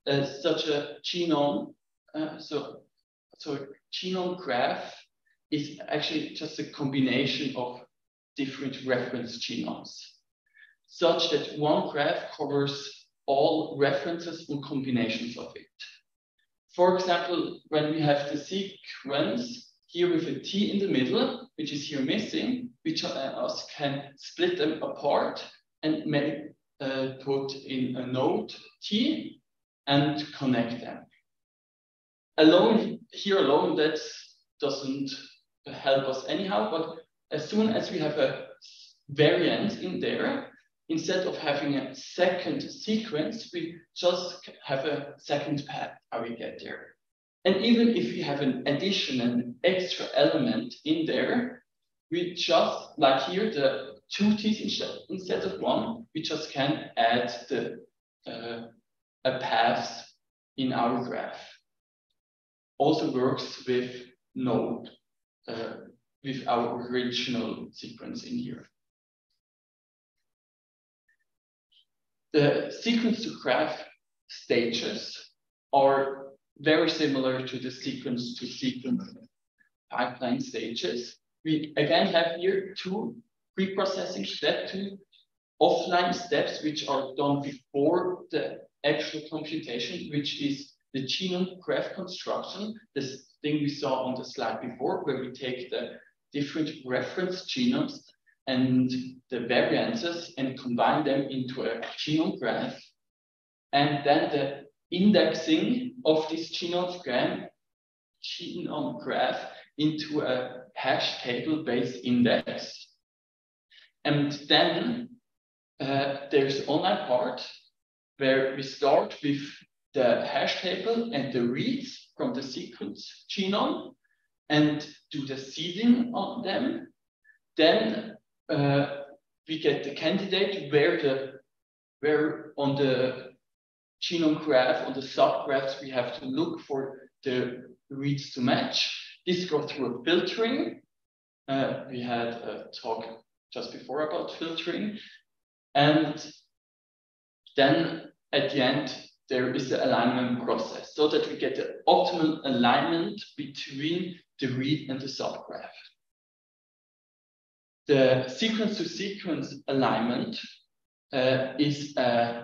uh, such a genome, uh, so, so a genome graph is actually just a combination of different reference genomes, such that one graph covers all references and combinations of it. For example, when we have the sequence here with a T in the middle, which is here missing, which us can split them apart and make, uh, put in a node T and connect them. Alone, here alone, that doesn't help us anyhow, but as soon as we have a variant in there, instead of having a second sequence, we just have a second path how we get there. And even if we have an addition, an extra element in there, we just, like here, the two t's instead, instead of one, we just can add the uh, a path in our graph. Also works with node, Uh, with our original sequence in here. The sequence to graph stages are very similar to the sequence to sequence pipeline stages. We again have here two pre-processing steps, two offline steps, which are done before the actual computation, which is the genome graph construction, this thing we saw on the slide before, where we take the different reference genomes and the variances and combine them into a genome graph. And then the indexing of this genome graph, genome graph into a hash table based index. And then uh, there's the online part where we start with the hash table and the reads from the sequence genome and do the seeding on them. Then uh, we get the candidate where the where on the genome graph, on the subgraphs, we have to look for the reads to match. This goes through a filtering. Uh, we had a talk just before about filtering. And then at the end, there is the alignment process so that we get the optimal alignment between the read and the subgraph. The sequence to sequence alignment uh, is uh,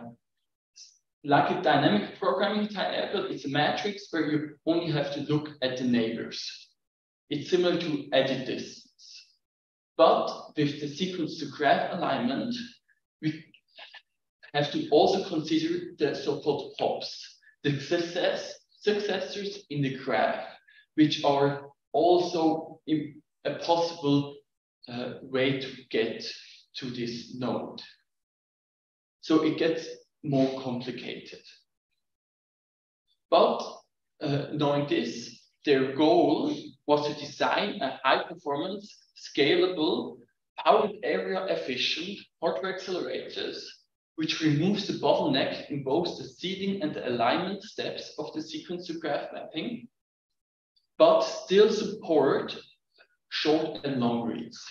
like a dynamic programming table. It's a matrix where you only have to look at the neighbors. It's similar to edit distance. But with the sequence to graph alignment, have to also consider the so-called hops, the success, successors in the graph, which are also a possible uh, way to get to this node. So it gets more complicated. But uh, knowing this, their goal was to design a high performance, scalable, powered area efficient hardware accelerators which removes the bottleneck in both the seeding and the alignment steps of the sequence to graph mapping, but still support short and long reads.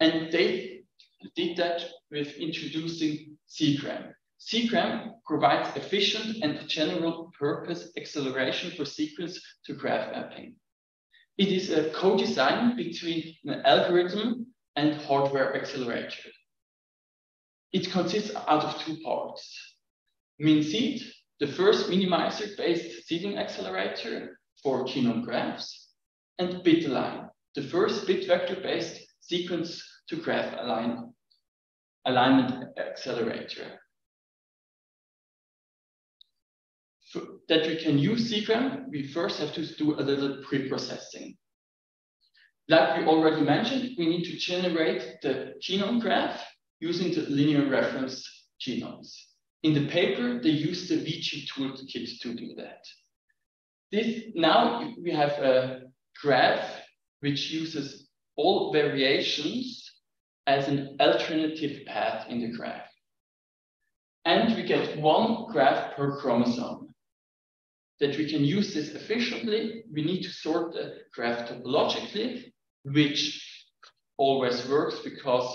And they did that with introducing SeGraM. SeGraM provides efficient and general purpose acceleration for sequence to graph mapping. It is a co-design between an algorithm and hardware accelerator. It consists out of two parts. MinSeed, the first minimizer-based seeding accelerator for genome graphs, and BitAlign, the first bit vector-based sequence to graph align, alignment accelerator. For, that we can use SeGraM, we first have to do a little pre-processing. Like we already mentioned, we need to generate the genome graph using the linear reference genomes. In the paper, they used the VG toolkit to do that. This, now we have a graph which uses all variations as an alternative path in the graph. And we get one graph per chromosome. That we can use this efficiently, we need to sort the graph topologically, which always works because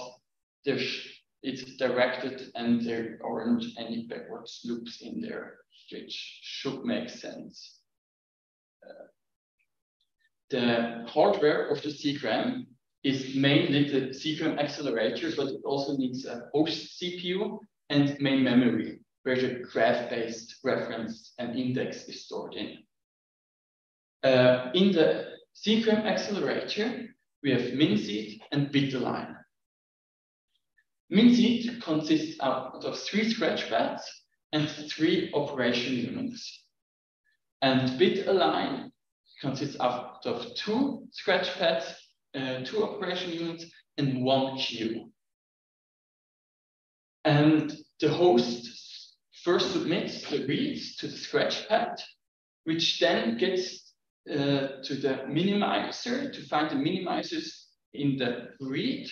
there's it's directed and there aren't any backwards loops in there, which should make sense. Uh, the hardware of the SeGraM is mainly the SeGraM accelerator, but it also needs a host CPU and main memory, where the graph-based reference and index is stored in. Uh, in the SeGraM accelerator, we have MinSeed and BitAlign. MinSeed consists out of three scratch pads and three operation units. And BitAlign consists out of two scratch pads, uh, two operation units, and one queue. And the host first submits the reads to the scratch pad, which then gets uh, to the minimizer to find the minimizers in the read,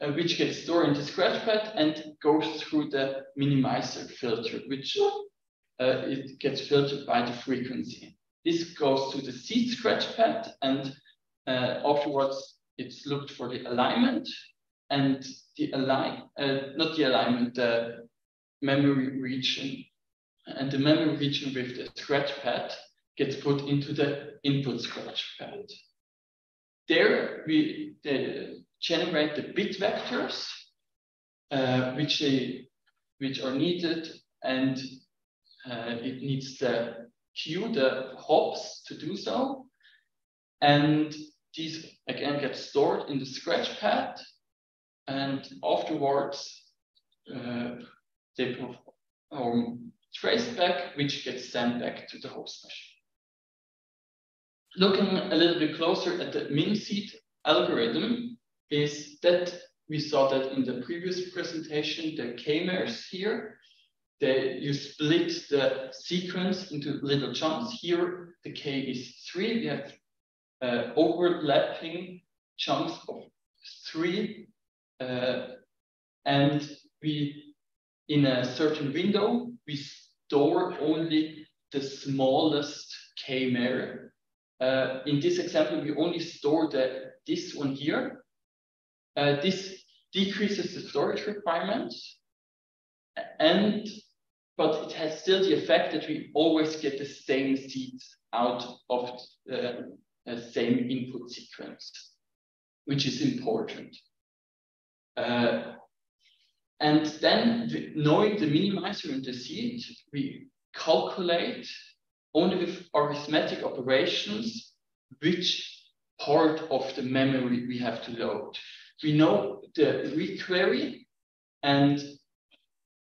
uh, which gets stored in the scratchpad and goes through the minimizer filter, which uh, it gets filtered by the frequency. This goes to the seed scratchpad and uh, afterwards it's looked for the alignment and the align, uh, not the alignment, the memory region. And the memory region with the scratchpad gets put into the input scratchpad. There we uh, generate the bit vectors, uh, which, they, which are needed, and uh, it needs the queue, the hops to do so. And these again get stored in the scratchpad, and afterwards uh, they perform traceback, which gets sent back to the host machine. Looking a little bit closer at the MinSeed algorithm is that we saw that in the previous presentation, the k-mers here, they, you split the sequence into little chunks. Here, the k is three. We have uh, overlapping chunks of three, uh, and we, in a certain window, we store only the smallest k-mer. Uh, in this example, we only store the, this one here. Uh, this decreases the storage requirements, and but it has still the effect that we always get the same seeds out of the uh, same input sequence, which is important. Uh, and then knowing the minimizer and the seed, we calculate only with arithmetic operations which part of the memory we have to load. We know the read query and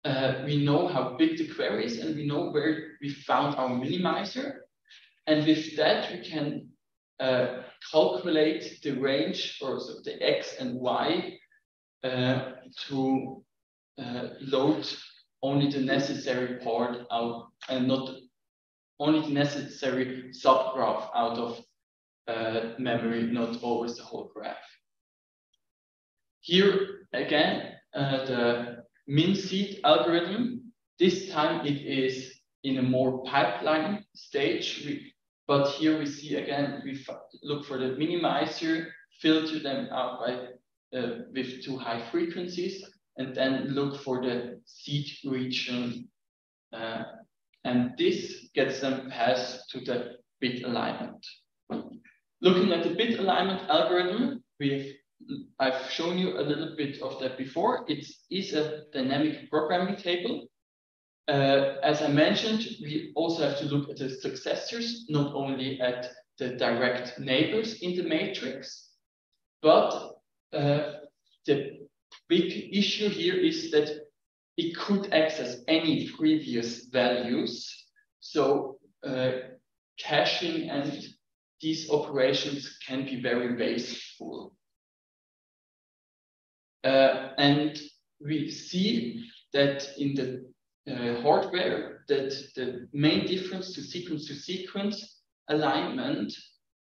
uh, we know how big the query is and we know where we found our minimizer. And with that, we can uh, calculate the range or so the x and y uh, to uh, load only the necessary part out and not only the necessary subgraph out of uh, memory, not always the whole graph. Here again, uh, the MinSeed algorithm, this time it is in a more pipeline stage, we, but here we see again, we look for the minimizer, filter them out by uh, with too high frequencies, and then look for the seed region. Uh, and this gets them passed to the bit alignment. Looking at the bit alignment algorithm, we've I've shown you a little bit of that before. It is a dynamic programming table. Uh, as I mentioned, we also have to look at the successors, not only at the direct neighbors in the matrix, but uh, the big issue here is that it could access any previous values. So uh, caching and these operations can be very wasteful. Uh, and we see that in the uh, hardware that the main difference to sequence to sequence alignment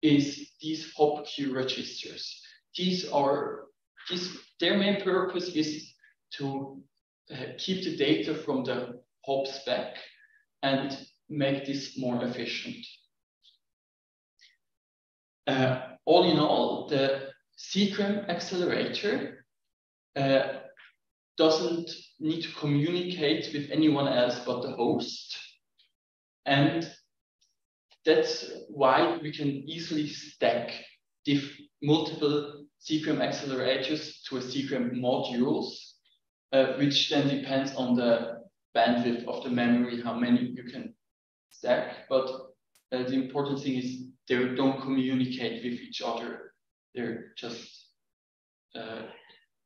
is these hop queue registers. These are these, their main purpose is to uh, keep the data from the hops back and make this more efficient. Uh, all in all, the SeGraM accelerator uh, doesn't need to communicate with anyone else but the host. And that's why we can easily stack multiple SeGraM accelerators to a SeGraM modules, uh, which then depends on the bandwidth of the memory, how many you can stack. But uh, the important thing is they don't communicate with each other. They're just uh,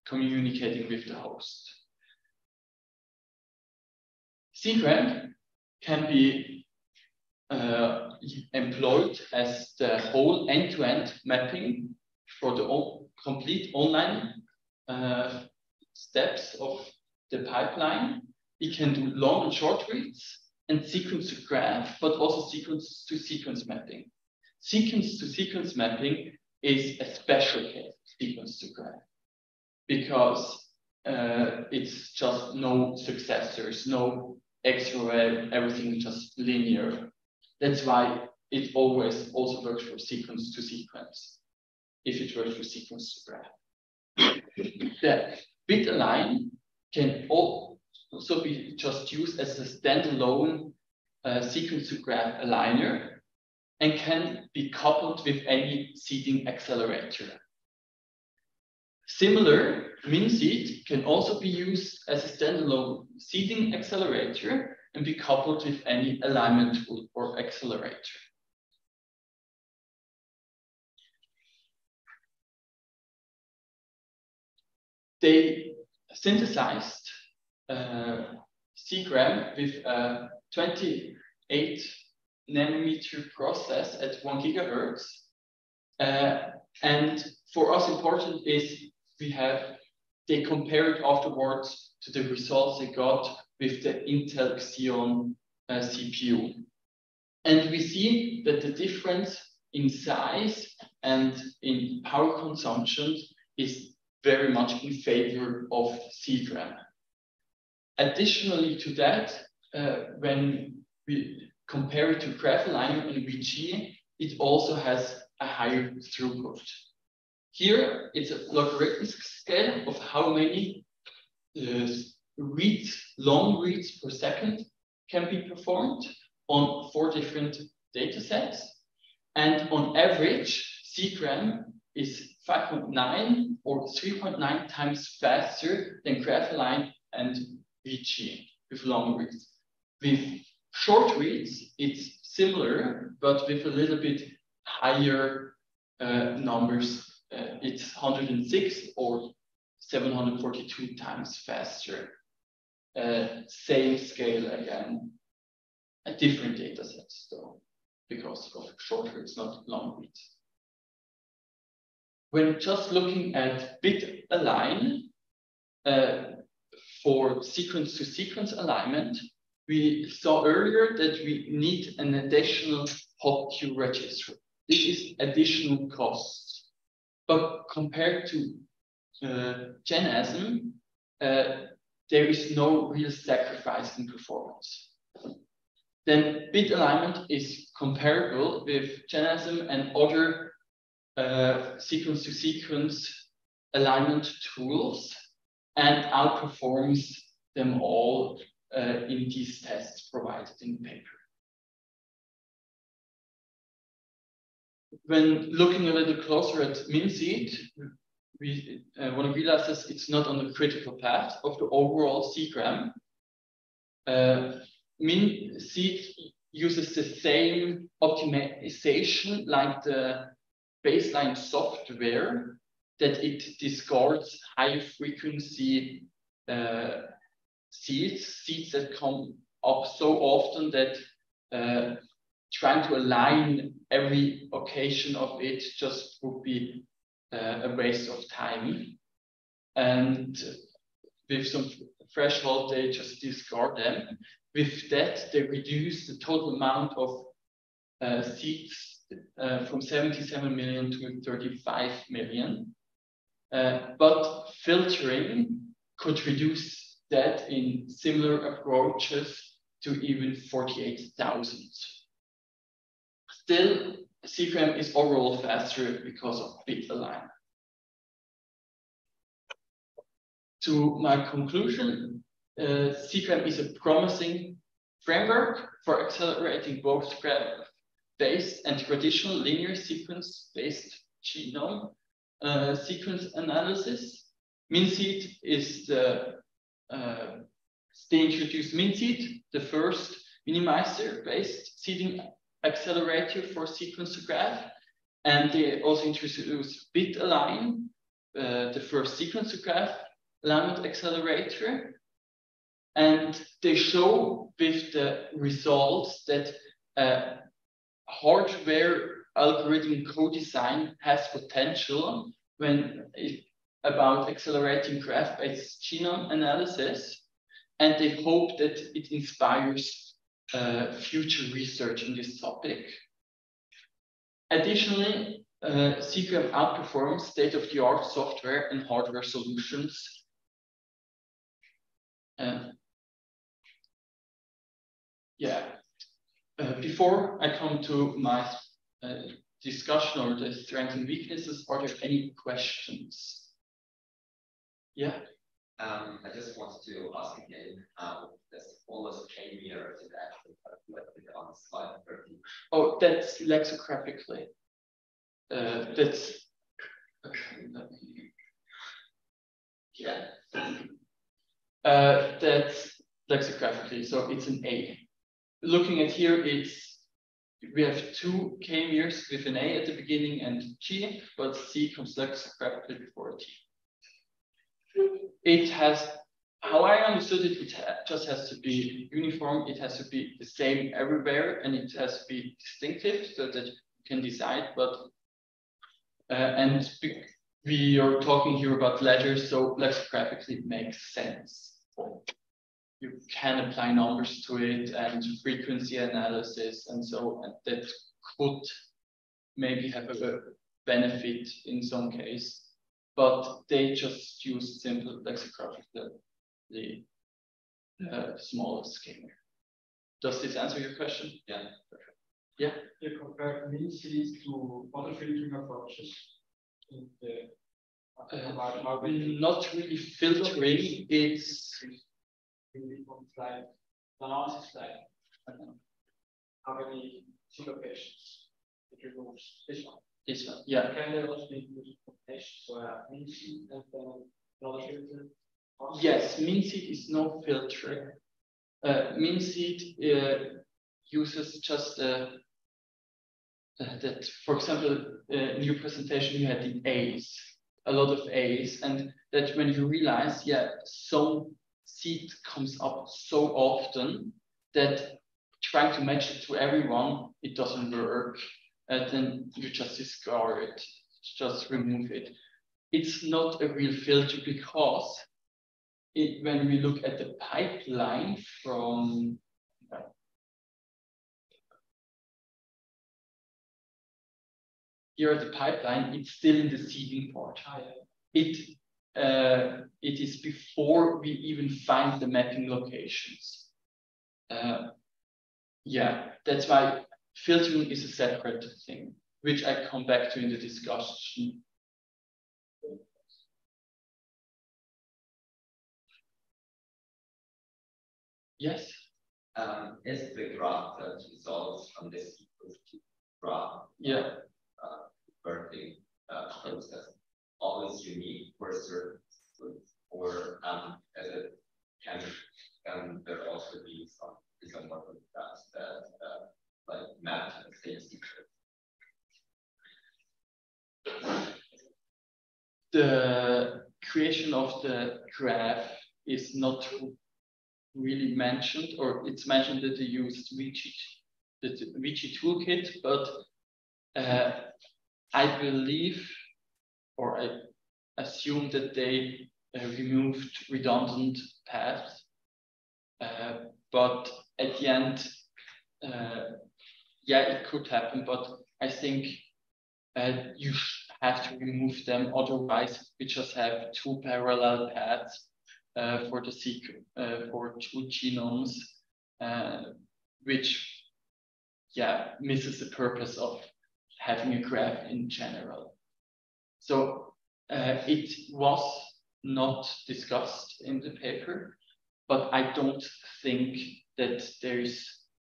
communicating with the host. SeGraM can be uh, employed as the whole end-to-end -end mapping for the complete online uh, steps of the pipeline. It can do long and short reads, and sequence to graph, but also sequence to sequence mapping. Sequence to sequence mapping is a special case of sequence to graph because uh, it's just no successors, no extra, everything just linear. That's why it always also works for sequence to sequence, if it works for sequence to graph. the BitAlign can also be just used as a standalone uh, sequence to graph aligner and can be coupled with any seeding accelerator. Similar, MinSeed can also be used as a standalone seeding accelerator and be coupled with any alignment tool or accelerator. They synthesized uh, SeGraM with a 28 nanometer process at one gigahertz. Uh, and for us important is we have, they compared afterwards to the results they got with the Intel Xeon uh, CPU. And we see that the difference in size and in power consumption is very much in favor of SeGraM. Additionally to that, uh, when we compare it to GraphAligner and VG, it also has a higher throughput. Here, it's a logarithmic scale of how many uh, reads, long reads per second can be performed on four different data sets. And on average, SeGraM is 5.9 or 3.9 times faster than GraphAlign and VG with long reads. With short reads, it's similar, but with a little bit higher uh, numbers. Uh, it's 106 or 742 times faster. Uh, same scale again, a different data set though, because of short reads, not long reads. When just looking at BitAlign uh, for sequence to sequence alignment, we saw earlier that we need an additional hop queue register. This is additional costs. But compared to uh, uh, there is no real sacrifice in performance. Then bit alignment is comparable with GenASM and other uh, sequence to sequence alignment tools and outperforms them all uh, in these tests provided in the paper. When looking a little closer at MinSeed, we uh, want to realize that it's not on the critical path of the overall SeGraM. Uh, MinSeed uses the same optimization like the baseline software that it discards high frequency uh, seeds, seeds that come up so often that uh, trying to align every occasion of it just would be uh, a waste of time. And with some threshold, they just discard them. With that, they reduce the total amount of uh, seeds uh, from 77 million to 35 million. Uh, but filtering could reduce that in similar approaches to even 48,000. Still, SeGraM is overall faster because of BitAlign. To my conclusion, uh, is a promising framework for accelerating both graph-based and traditional linear sequence-based genome uh, sequence analysis. MinSeed is the uh, they introduced MinSeed, the first minimizer-based seeding accelerator for sequence to graph. And they also introduced BitAlign, uh, the first sequence to graph alignment accelerator. And they show with the results that uh, hardware algorithm co-design has potential when it about accelerating graph-based genome analysis, and they hope that it inspires uh, future research in this topic. Additionally, uh, CQM outperforms state-of-the-art software and hardware solutions. Uh, yeah, before I come to my uh, discussion or the strengths and weaknesses, are there any questions? Yeah. Um, I just wanted to ask again, um, this almost k-mer is actually calculated on slide 13. Oh, that's lexicographically. Uh, that's okay, yeah. Uh, that's lexicographically, so it's an A. Looking at here, it's we have two K-mers with an A at the beginning and G, but C comes lexicographically before T it has, how I understood it, it just has to be uniform, it has to be the same everywhere, and it has to be distinctive so that you can decide, but, uh, and we are talking here about ledgers, so lexicographically makes sense. You can apply numbers to it and frequency analysis and so and that could maybe have a benefit in some case but they just use simple lexicography, the, the uh, smallest scale. Does this answer your question? Yeah. Yeah. You compare MinSeed to other filtering approaches in the uh, not really filtering, it's like analysis like how many locations it removes this one. This one, yeah. Can there also be implementation so uh, MinSeed and then another filter? Yes, MinSeed is no filter. Uh, MinSeed uh, uses just uh, uh, that, for example, uh, in your presentation you had the A's, a lot of A's, and that when you realize, yeah, some seed comes up so often that trying to match it to everyone, it doesn't work and then you just discard it, just remove it. It's not a real filter because it, when we look at the pipeline from here at the pipeline, it's still in the seeding part. It uh, it is before we even find the mapping locations. Uh, yeah, that's why filtering is a separate thing, which I come back to in the discussion. Yes? Um, is the graph that results from this graph yeah. uh, birthing uh, process always unique for certain or um, as it can, can there also be some some of that that uh, like map things. The creation of the graph is not really mentioned, or it's mentioned that they used VG, the VG toolkit, but uh, I believe, or I assume that they uh, removed redundant paths, uh, but at the end, uh, yeah, it could happen, but I think uh, you have to remove them. Otherwise, we just have two parallel paths uh, for the sequence uh, for two genomes, uh, which yeah misses the purpose of having a graph in general. So uh, it was not discussed in the paper, but I don't think that there is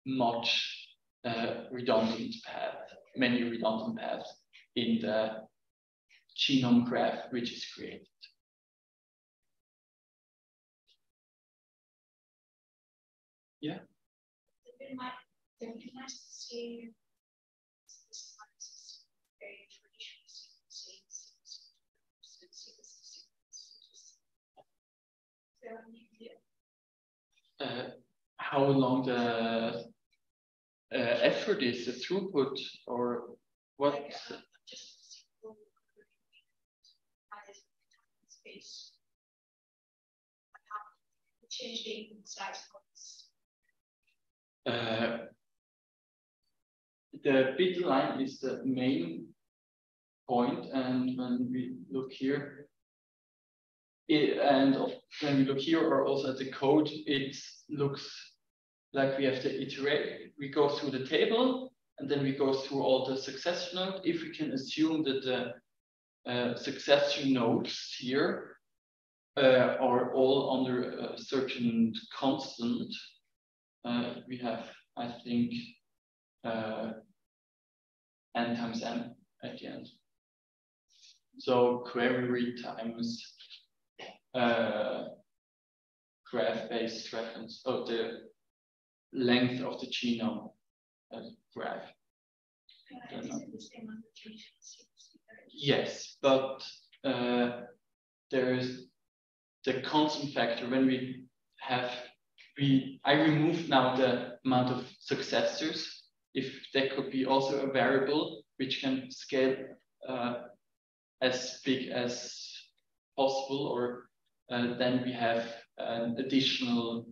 much uh, redundant path, many redundant paths in the genome graph which is created. Yeah. Uh, how long the uh, effort is, the throughput, or what? Space. Changing size uh, the bit line is the main point, and when we look here, it, and when we look here or also at the code, it looks like we have to iterate. We go through the table, and then we go through all the succession nodes. If we can assume that the uh, succession nodes here uh, are all under a certain constant, uh, we have, I think, uh, n times m at the end. So query times uh, graph-based reference of the length of the genome uh, graph. Yes, but uh, there's the constant factor when we have we I remove now the amount of successors if there could be also a variable which can scale uh, as big as possible or uh, then we have an additional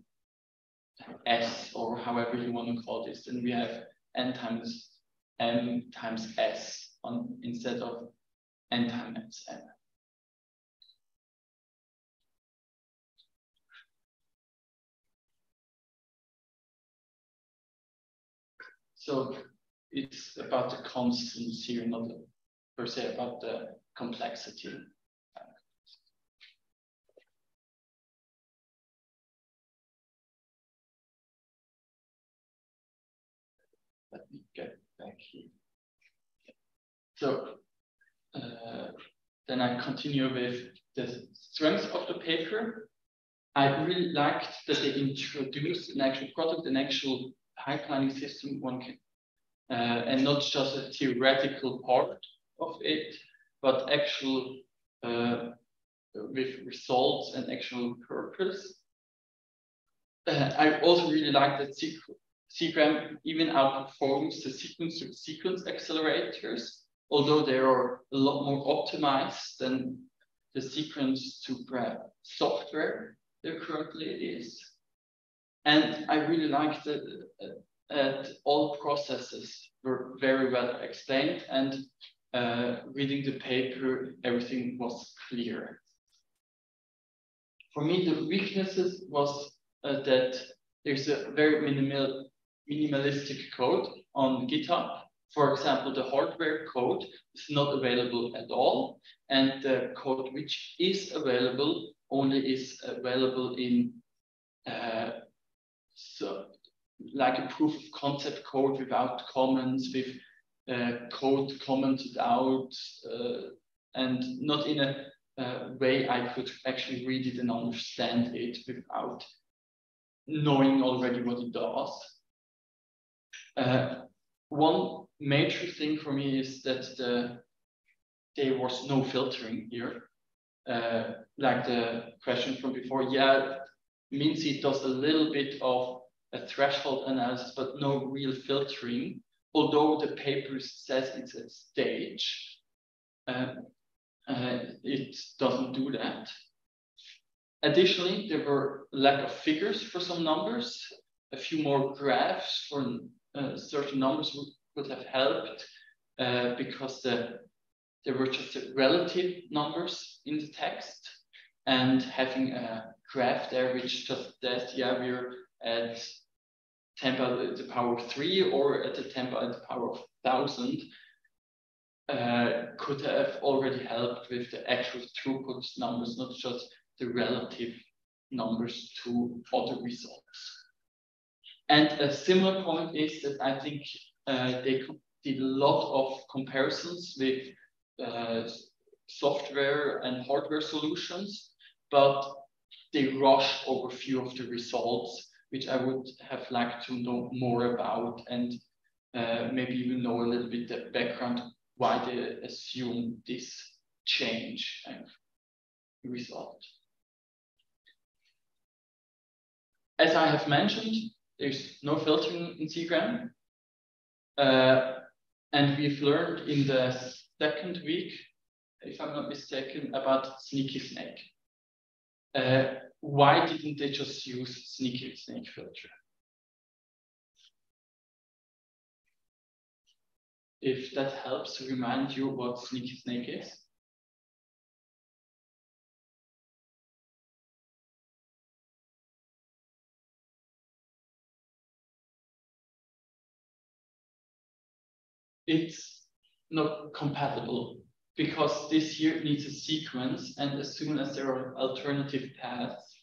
s or however you want to call this and we have n times m times s on instead of n times m. So it's about the constants here, not per se about the complexity. Back here. So uh, then I continue with the strength of the paper. I really liked that they introduced an actual product, an actual pipelining system one can, uh, and not just a theoretical part of it, but actual uh, with results and actual purpose. Uh, I also really like that SeGraM even outperforms the sequence to sequence accelerators, although they are a lot more optimized than the sequence to grab software there currently is. And I really liked that, all processes were very well explained and uh, reading the paper, everything was clear. For me, the weaknesses was uh, that there's a very minimal, minimalistic code on GitHub. For example, the hardware code is not available at all. And the code which is available only is available in uh, so like a proof of concept code without comments, with uh, code commented out, uh, and not in a uh, way I could actually read it and understand it without knowing already what it does. Uh, one major thing for me is that the, there was no filtering here. Uh, like the question from before, yeah, MinSeed does a little bit of a threshold analysis, but no real filtering, although the paper says it's a stage. Uh, uh, it doesn't do that. Additionally, there were lack of figures for some numbers. A few more graphs for uh, certain numbers would, would have helped uh, because the, there were just relative numbers in the text and having a graph there which just says, yeah, we're at 10 by the power of 3 or at the 10 by the power of 1000 uh, could have already helped with the actual throughput numbers, not just the relative numbers to other results. And a similar point is that I think uh, they did a lot of comparisons with uh, software and hardware solutions, but they rushed over a few of the results, which I would have liked to know more about and uh, maybe even know a little bit the background why they assume this change and result. As I have mentioned, there's no filtering in SeGraM. Uh, and we've learned in the second week, if I'm not mistaken, about SneakySnake. Uh, why didn't they just use SneakySnake filter? If that helps remind you what SneakySnake is. It's not compatible because this here needs a sequence and as soon as there are alternative paths,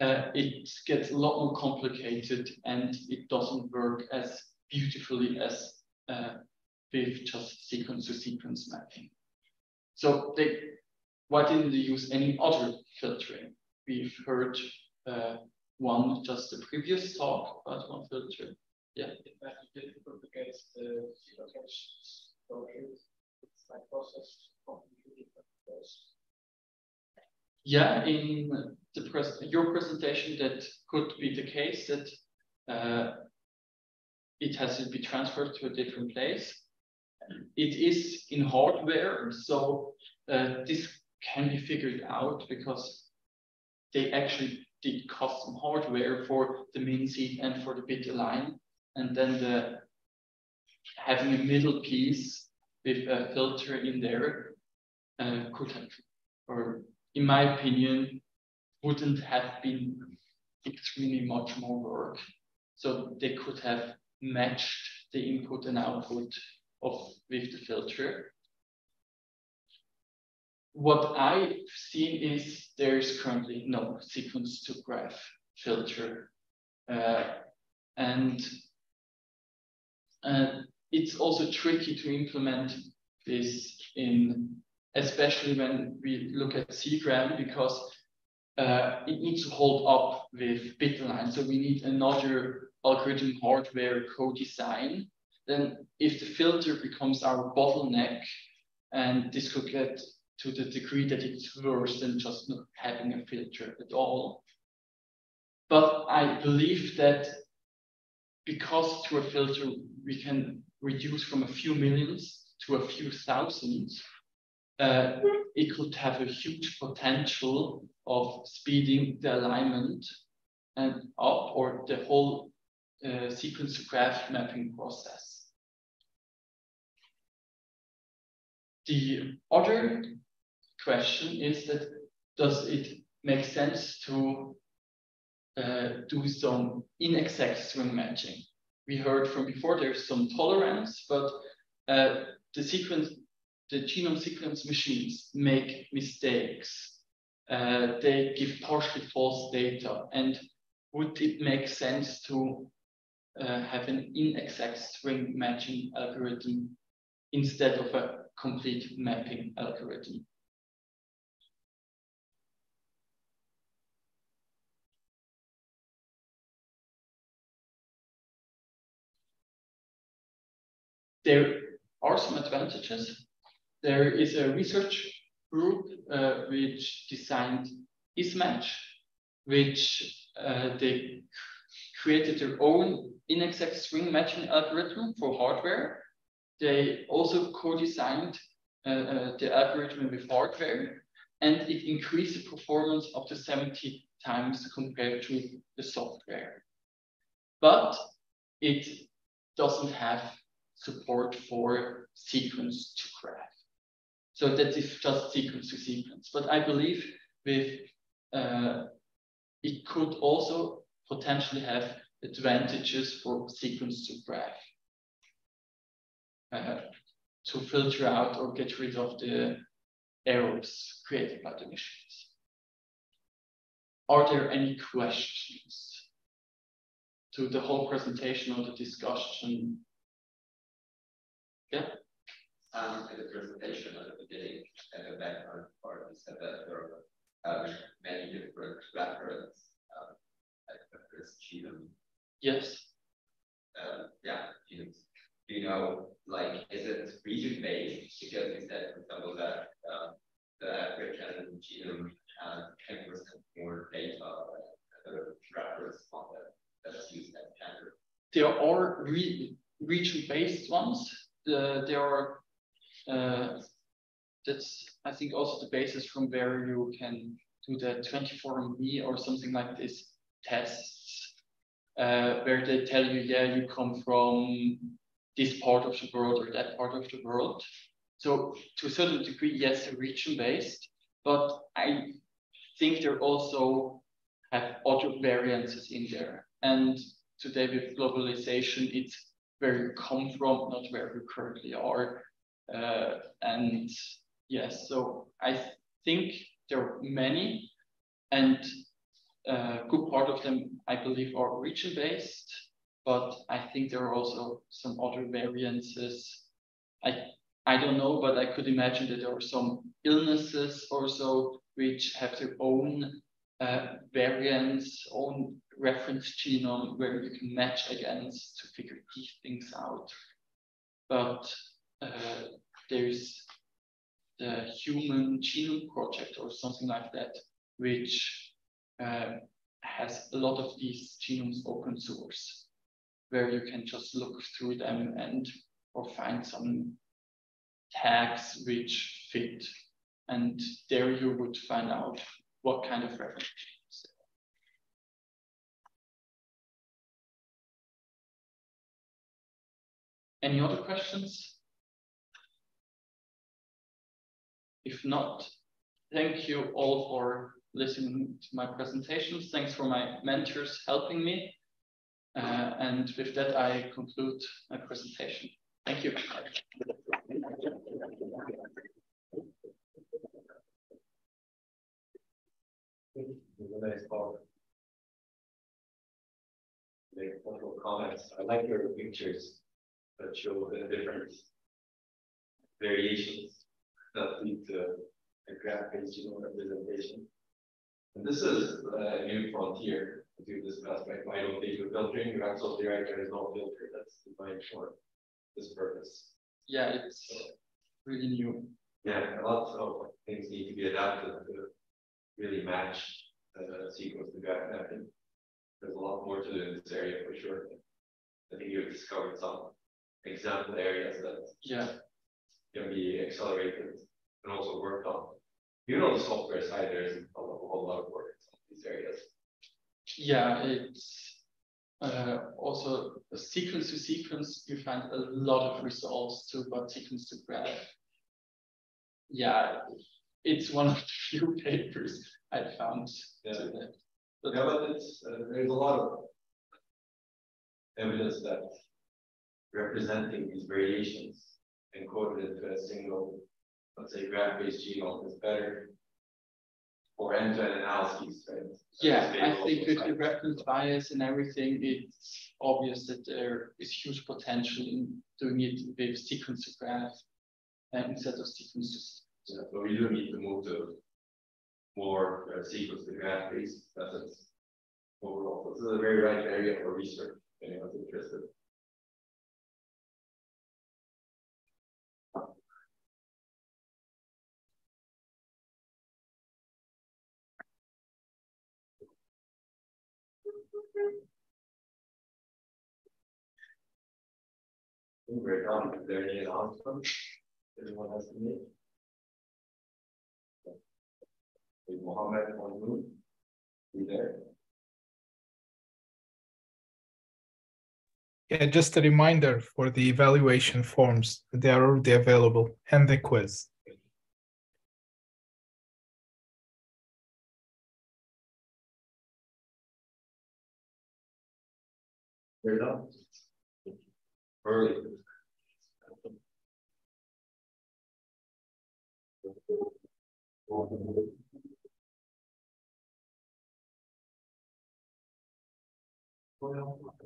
uh, it gets a lot more complicated and it doesn't work as beautifully as uh, with just sequence to sequence mapping. So they, why didn't they use any other filtering? We've heard uh, one just the previous talk about one filter. Yeah. It might be difficult get the locations. It's like process yeah, in the pres your presentation, that could be the case that uh, it has to be transferred to a different place. It is in hardware, so uh, this can be figured out because they actually did custom hardware for the MinSeed and for the BitAlign, and then the having a middle piece with a filter in there uh, could have, or in my opinion, wouldn't have been extremely much more work. So they could have matched the input and output of with the filter. What I've seen is there is currently no sequence to graph filter. Uh, and uh, it's also tricky to implement this in especially when we look at SeGraM, because uh, it needs to hold up with BitAlign. So we need another algorithm hardware co-design. Then if the filter becomes our bottleneck, and this could get to the degree that it's worse than just not having a filter at all. But I believe that because through a filter, we can reduce from a few millions to a few thousands, uh, it could have a huge potential of speeding the alignment and up or the whole uh, sequence to graph mapping process. The other question is that does it make sense to uh, do some inexact string matching? We heard from before there's some tolerance, but uh, the sequence the genome sequence machines make mistakes. Uh, they give partially false data. And would it make sense to uh, have an inexact string matching algorithm instead of a complete mapping algorithm? There are some advantages there is a research group uh, which designed ISMatch, which uh, they created their own inexact string matching algorithm for hardware. They also co-designed uh, uh the algorithm with hardware, and it increased the performance up to 70 times compared to the software. But it doesn't have support for sequence to graph. So that is just sequence to sequence. But I believe with uh, it could also potentially have advantages for sequence to graph. Uh, to filter out or get rid of the errors created by the machines. Are there any questions to the whole presentation or the discussion? Yeah um, in the presentation at the beginning and the background part, you said that there are um, many different reference, um, like reference genome. Yes. Um, yeah, genomes. Do you know, like, is it region based? Because you said, for example, that uh, the African genome has 10% more data than the reference one that, that's used as standard. There are re region based ones. The, there are uh, that's, I think, also the basis from where you can do the 24andMe or something like this tests, uh, where they tell you, yeah, you come from this part of the world or that part of the world. So to a certain degree, yes, region-based, but I think there also have other variances in there. And today with globalization, it's where you come from, not where you currently are. Uh, and yes, so I think there are many, and a uh, good part of them, I believe, are region-based, but I think there are also some other variances. I I don't know, but I could imagine that there are some illnesses also which have their own uh, variants, own reference genome where you can match against to figure these things out. But uh, there's the Human Genome Project or something like that, which uh, has a lot of these genomes open source, where you can just look through them and or find some tags which fit. And there you would find out what kind of reference Any other questions? If not, thank you all for listening to my presentations. Thanks for my mentors helping me. Uh, and with that, I conclude my presentation. Thank you. Nice talk. Make couple comments. I like your pictures that show the different variations that lead to a graph-based genome representation. And this is a new frontier as we discussed, right? They do filtering? You're absolutely right, there is no filter that's designed for this purpose. Yeah, it's so, really new. Yeah, a lot of things need to be adapted to really match the sequence to graph mapping. There's a lot more to do in this area for sure. I think you've discovered some example areas that yeah. can be accelerated and also worked on. You know the software side, there's a, whole lot of work in these areas. Yeah, it's uh, also sequence to sequence, you find a lot of results to what sequence to graph. Yeah, it's one of the few papers I found. Yeah, but, yeah, but it's, uh, there's a lot of evidence that representing these variations encoded into a single, let's say, graph-based genome is better for end-to-end analyses, right? Yeah, I think with the reference bias and everything, it's obvious that there is huge potential in doing it with sequence to graph instead of sequences. Yeah, so we do need to move to more uh, sequence to graph based methods overall. This is a very right area for research, if anyone's interested. Great on. Is there any announcements anyone has to make? Mohammed on move? You there? Yeah, just a reminder for the evaluation forms. They are already available and the quiz. Very done. Early. Well,